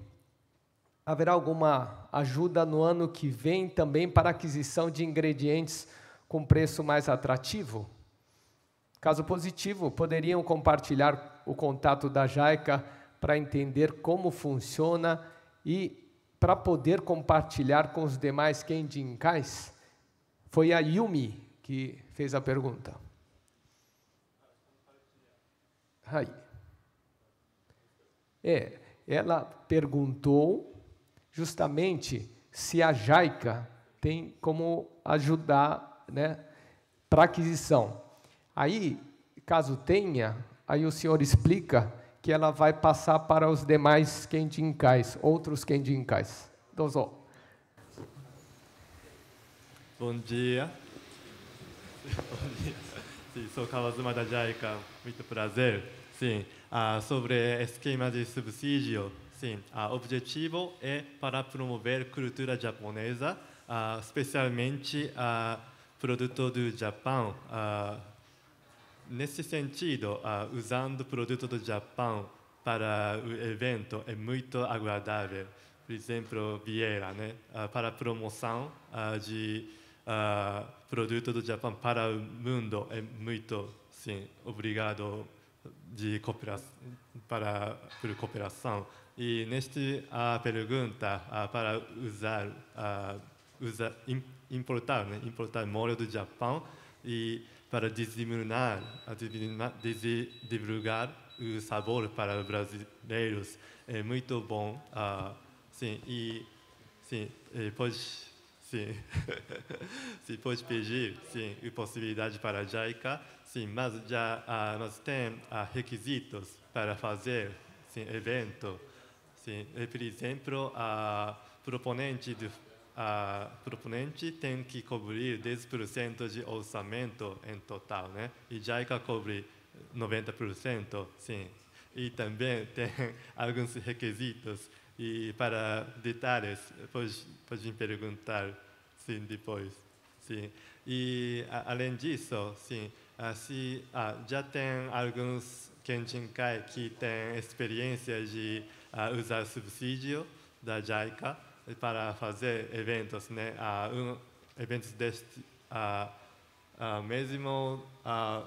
[SPEAKER 1] Haverá alguma ajuda no ano que vem também para aquisição de ingredientes com preço mais atrativo? Caso positivo, poderiam compartilhar o contato da JAICA para entender como funciona e para poder compartilhar com os demais Kenjinkais? Foi a Yumi que fez a pergunta. Aí. É, ela perguntou justamente se a Jaica tem como ajudar né, para aquisição. Aí, caso tenha, aí o senhor explica que ela vai passar para os demais Kenjinkais, outros Kenjinkais. Dozo.
[SPEAKER 9] Bom dia. Bom dia. Sim, sou Kawazuma da JICA, muito prazer. Sim, ah, sobre esquema de subsídio, sim, o objetivo é para promover cultura japonesa, ah, especialmente a produto do Japão. Nesse sentido, usando produto do Japão para o evento é muito agradável. Por exemplo, Vieira, né, para promoção de produto do Japão para o mundo é muito, sim, obrigado de cooperação, para por cooperação. E nesta pergunta para usar, usar importar, né, importar molho do Japão e para disseminar, divulgar o sabor para os brasileiros é muito bom. sim, e sim, pode sim, pode pedir sim, possibilidade para a JICA Sim, mas já ah, nós temos ah, requisitos para fazer sim, evento. Sim, por exemplo, a proponente do a proponente tem que cobrir 10% de orçamento em total, né? E JICA cobre 90%, sim. E também tem alguns requisitos e para detalhes pode pode perguntar, sim, depois, sim. E a, além disso, sim, ah, se, ah, já tem alguns Kenshinkai que têm experiência de ah, usar subsídio da JICA para fazer eventos, né? Ah, um, eventos deste, ah, mesmo ah,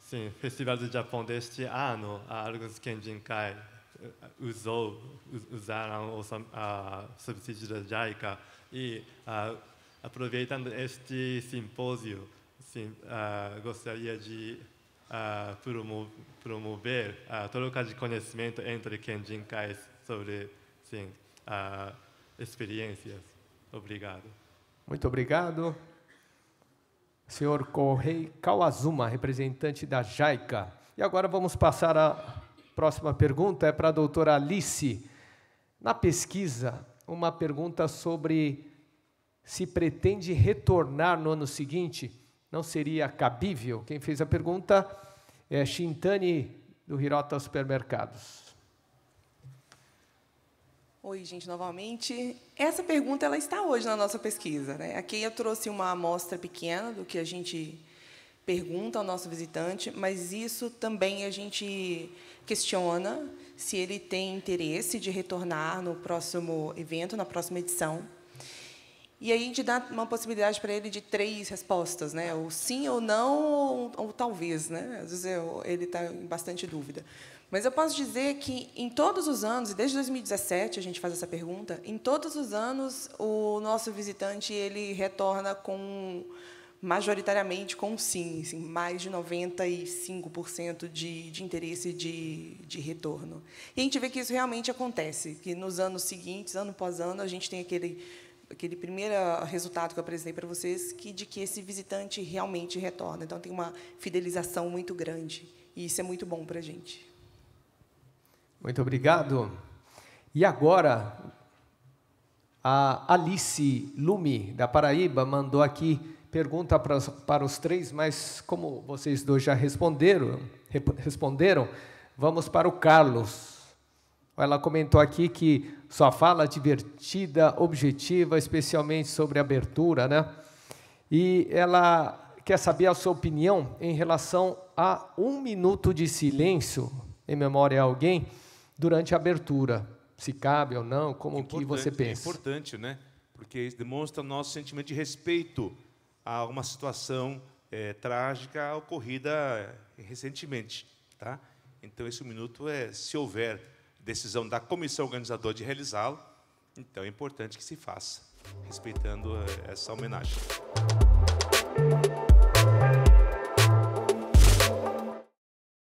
[SPEAKER 9] sim, Festival do Japão deste ano, alguns Kenshinkai eh, usou, usaram o ah, subsídio da JICA e aproveitando este simpósio, sim, gostaria de uh, promover a troca de conhecimento entre Kenjinkais sobre sim, uh, experiências. Obrigado.
[SPEAKER 1] Muito obrigado. Senhor Correi Kawazuma, representante da JAICA. E agora vamos passar à próxima pergunta, é para a doutora Alice. Na pesquisa, uma pergunta sobre se pretende retornar no ano seguinte não seria cabível? Quem fez a pergunta é Shintani, do Hirota Supermercados.
[SPEAKER 7] Oi, gente, novamente. Essa pergunta ela está hoje na nossa pesquisa. Né? Aqui eu trouxe uma amostra pequena do que a gente pergunta ao nosso visitante, mas isso também a gente questiona se ele tem interesse de retornar no próximo evento, na próxima edição. E aí a gente dá uma possibilidade para ele de três respostas, né? Ou sim, ou não, ou, ou talvez, né? Às vezes eu, ele está em bastante dúvida. Mas eu posso dizer que em todos os anos, e desde 2017 a gente faz essa pergunta, em todos os anos o nosso visitante ele retorna com majoritariamente com sim, assim, mais de 95% de, de interesse de, de retorno. E a gente vê que isso realmente acontece, que nos anos seguintes, ano após ano, a gente tem aquele aquele primeiro resultado que eu apresentei para vocês, que de que esse visitante realmente retorna. Então tem uma fidelização muito grande e isso é muito bom para a gente.
[SPEAKER 1] Muito obrigado. E agora a Alice Lume da Paraíba mandou aqui pergunta para, para os três, mas como vocês dois já responderam, responderam, vamos para o Carlos. Ela comentou aqui que sua fala divertida, objetiva, especialmente sobre abertura, né? E ela quer saber a sua opinião em relação a um minuto de silêncio em memória a alguém durante a abertura. Se cabe ou não, como importante, que você pensa?
[SPEAKER 8] É importante, né? Porque isso demonstra nosso sentimento de respeito a uma situação é, trágica ocorrida recentemente, tá? Então esse minuto é, se houver decisão da comissão organizadora de realizá-lo, Então é importante que se faça, respeitando eh, essa homenagem.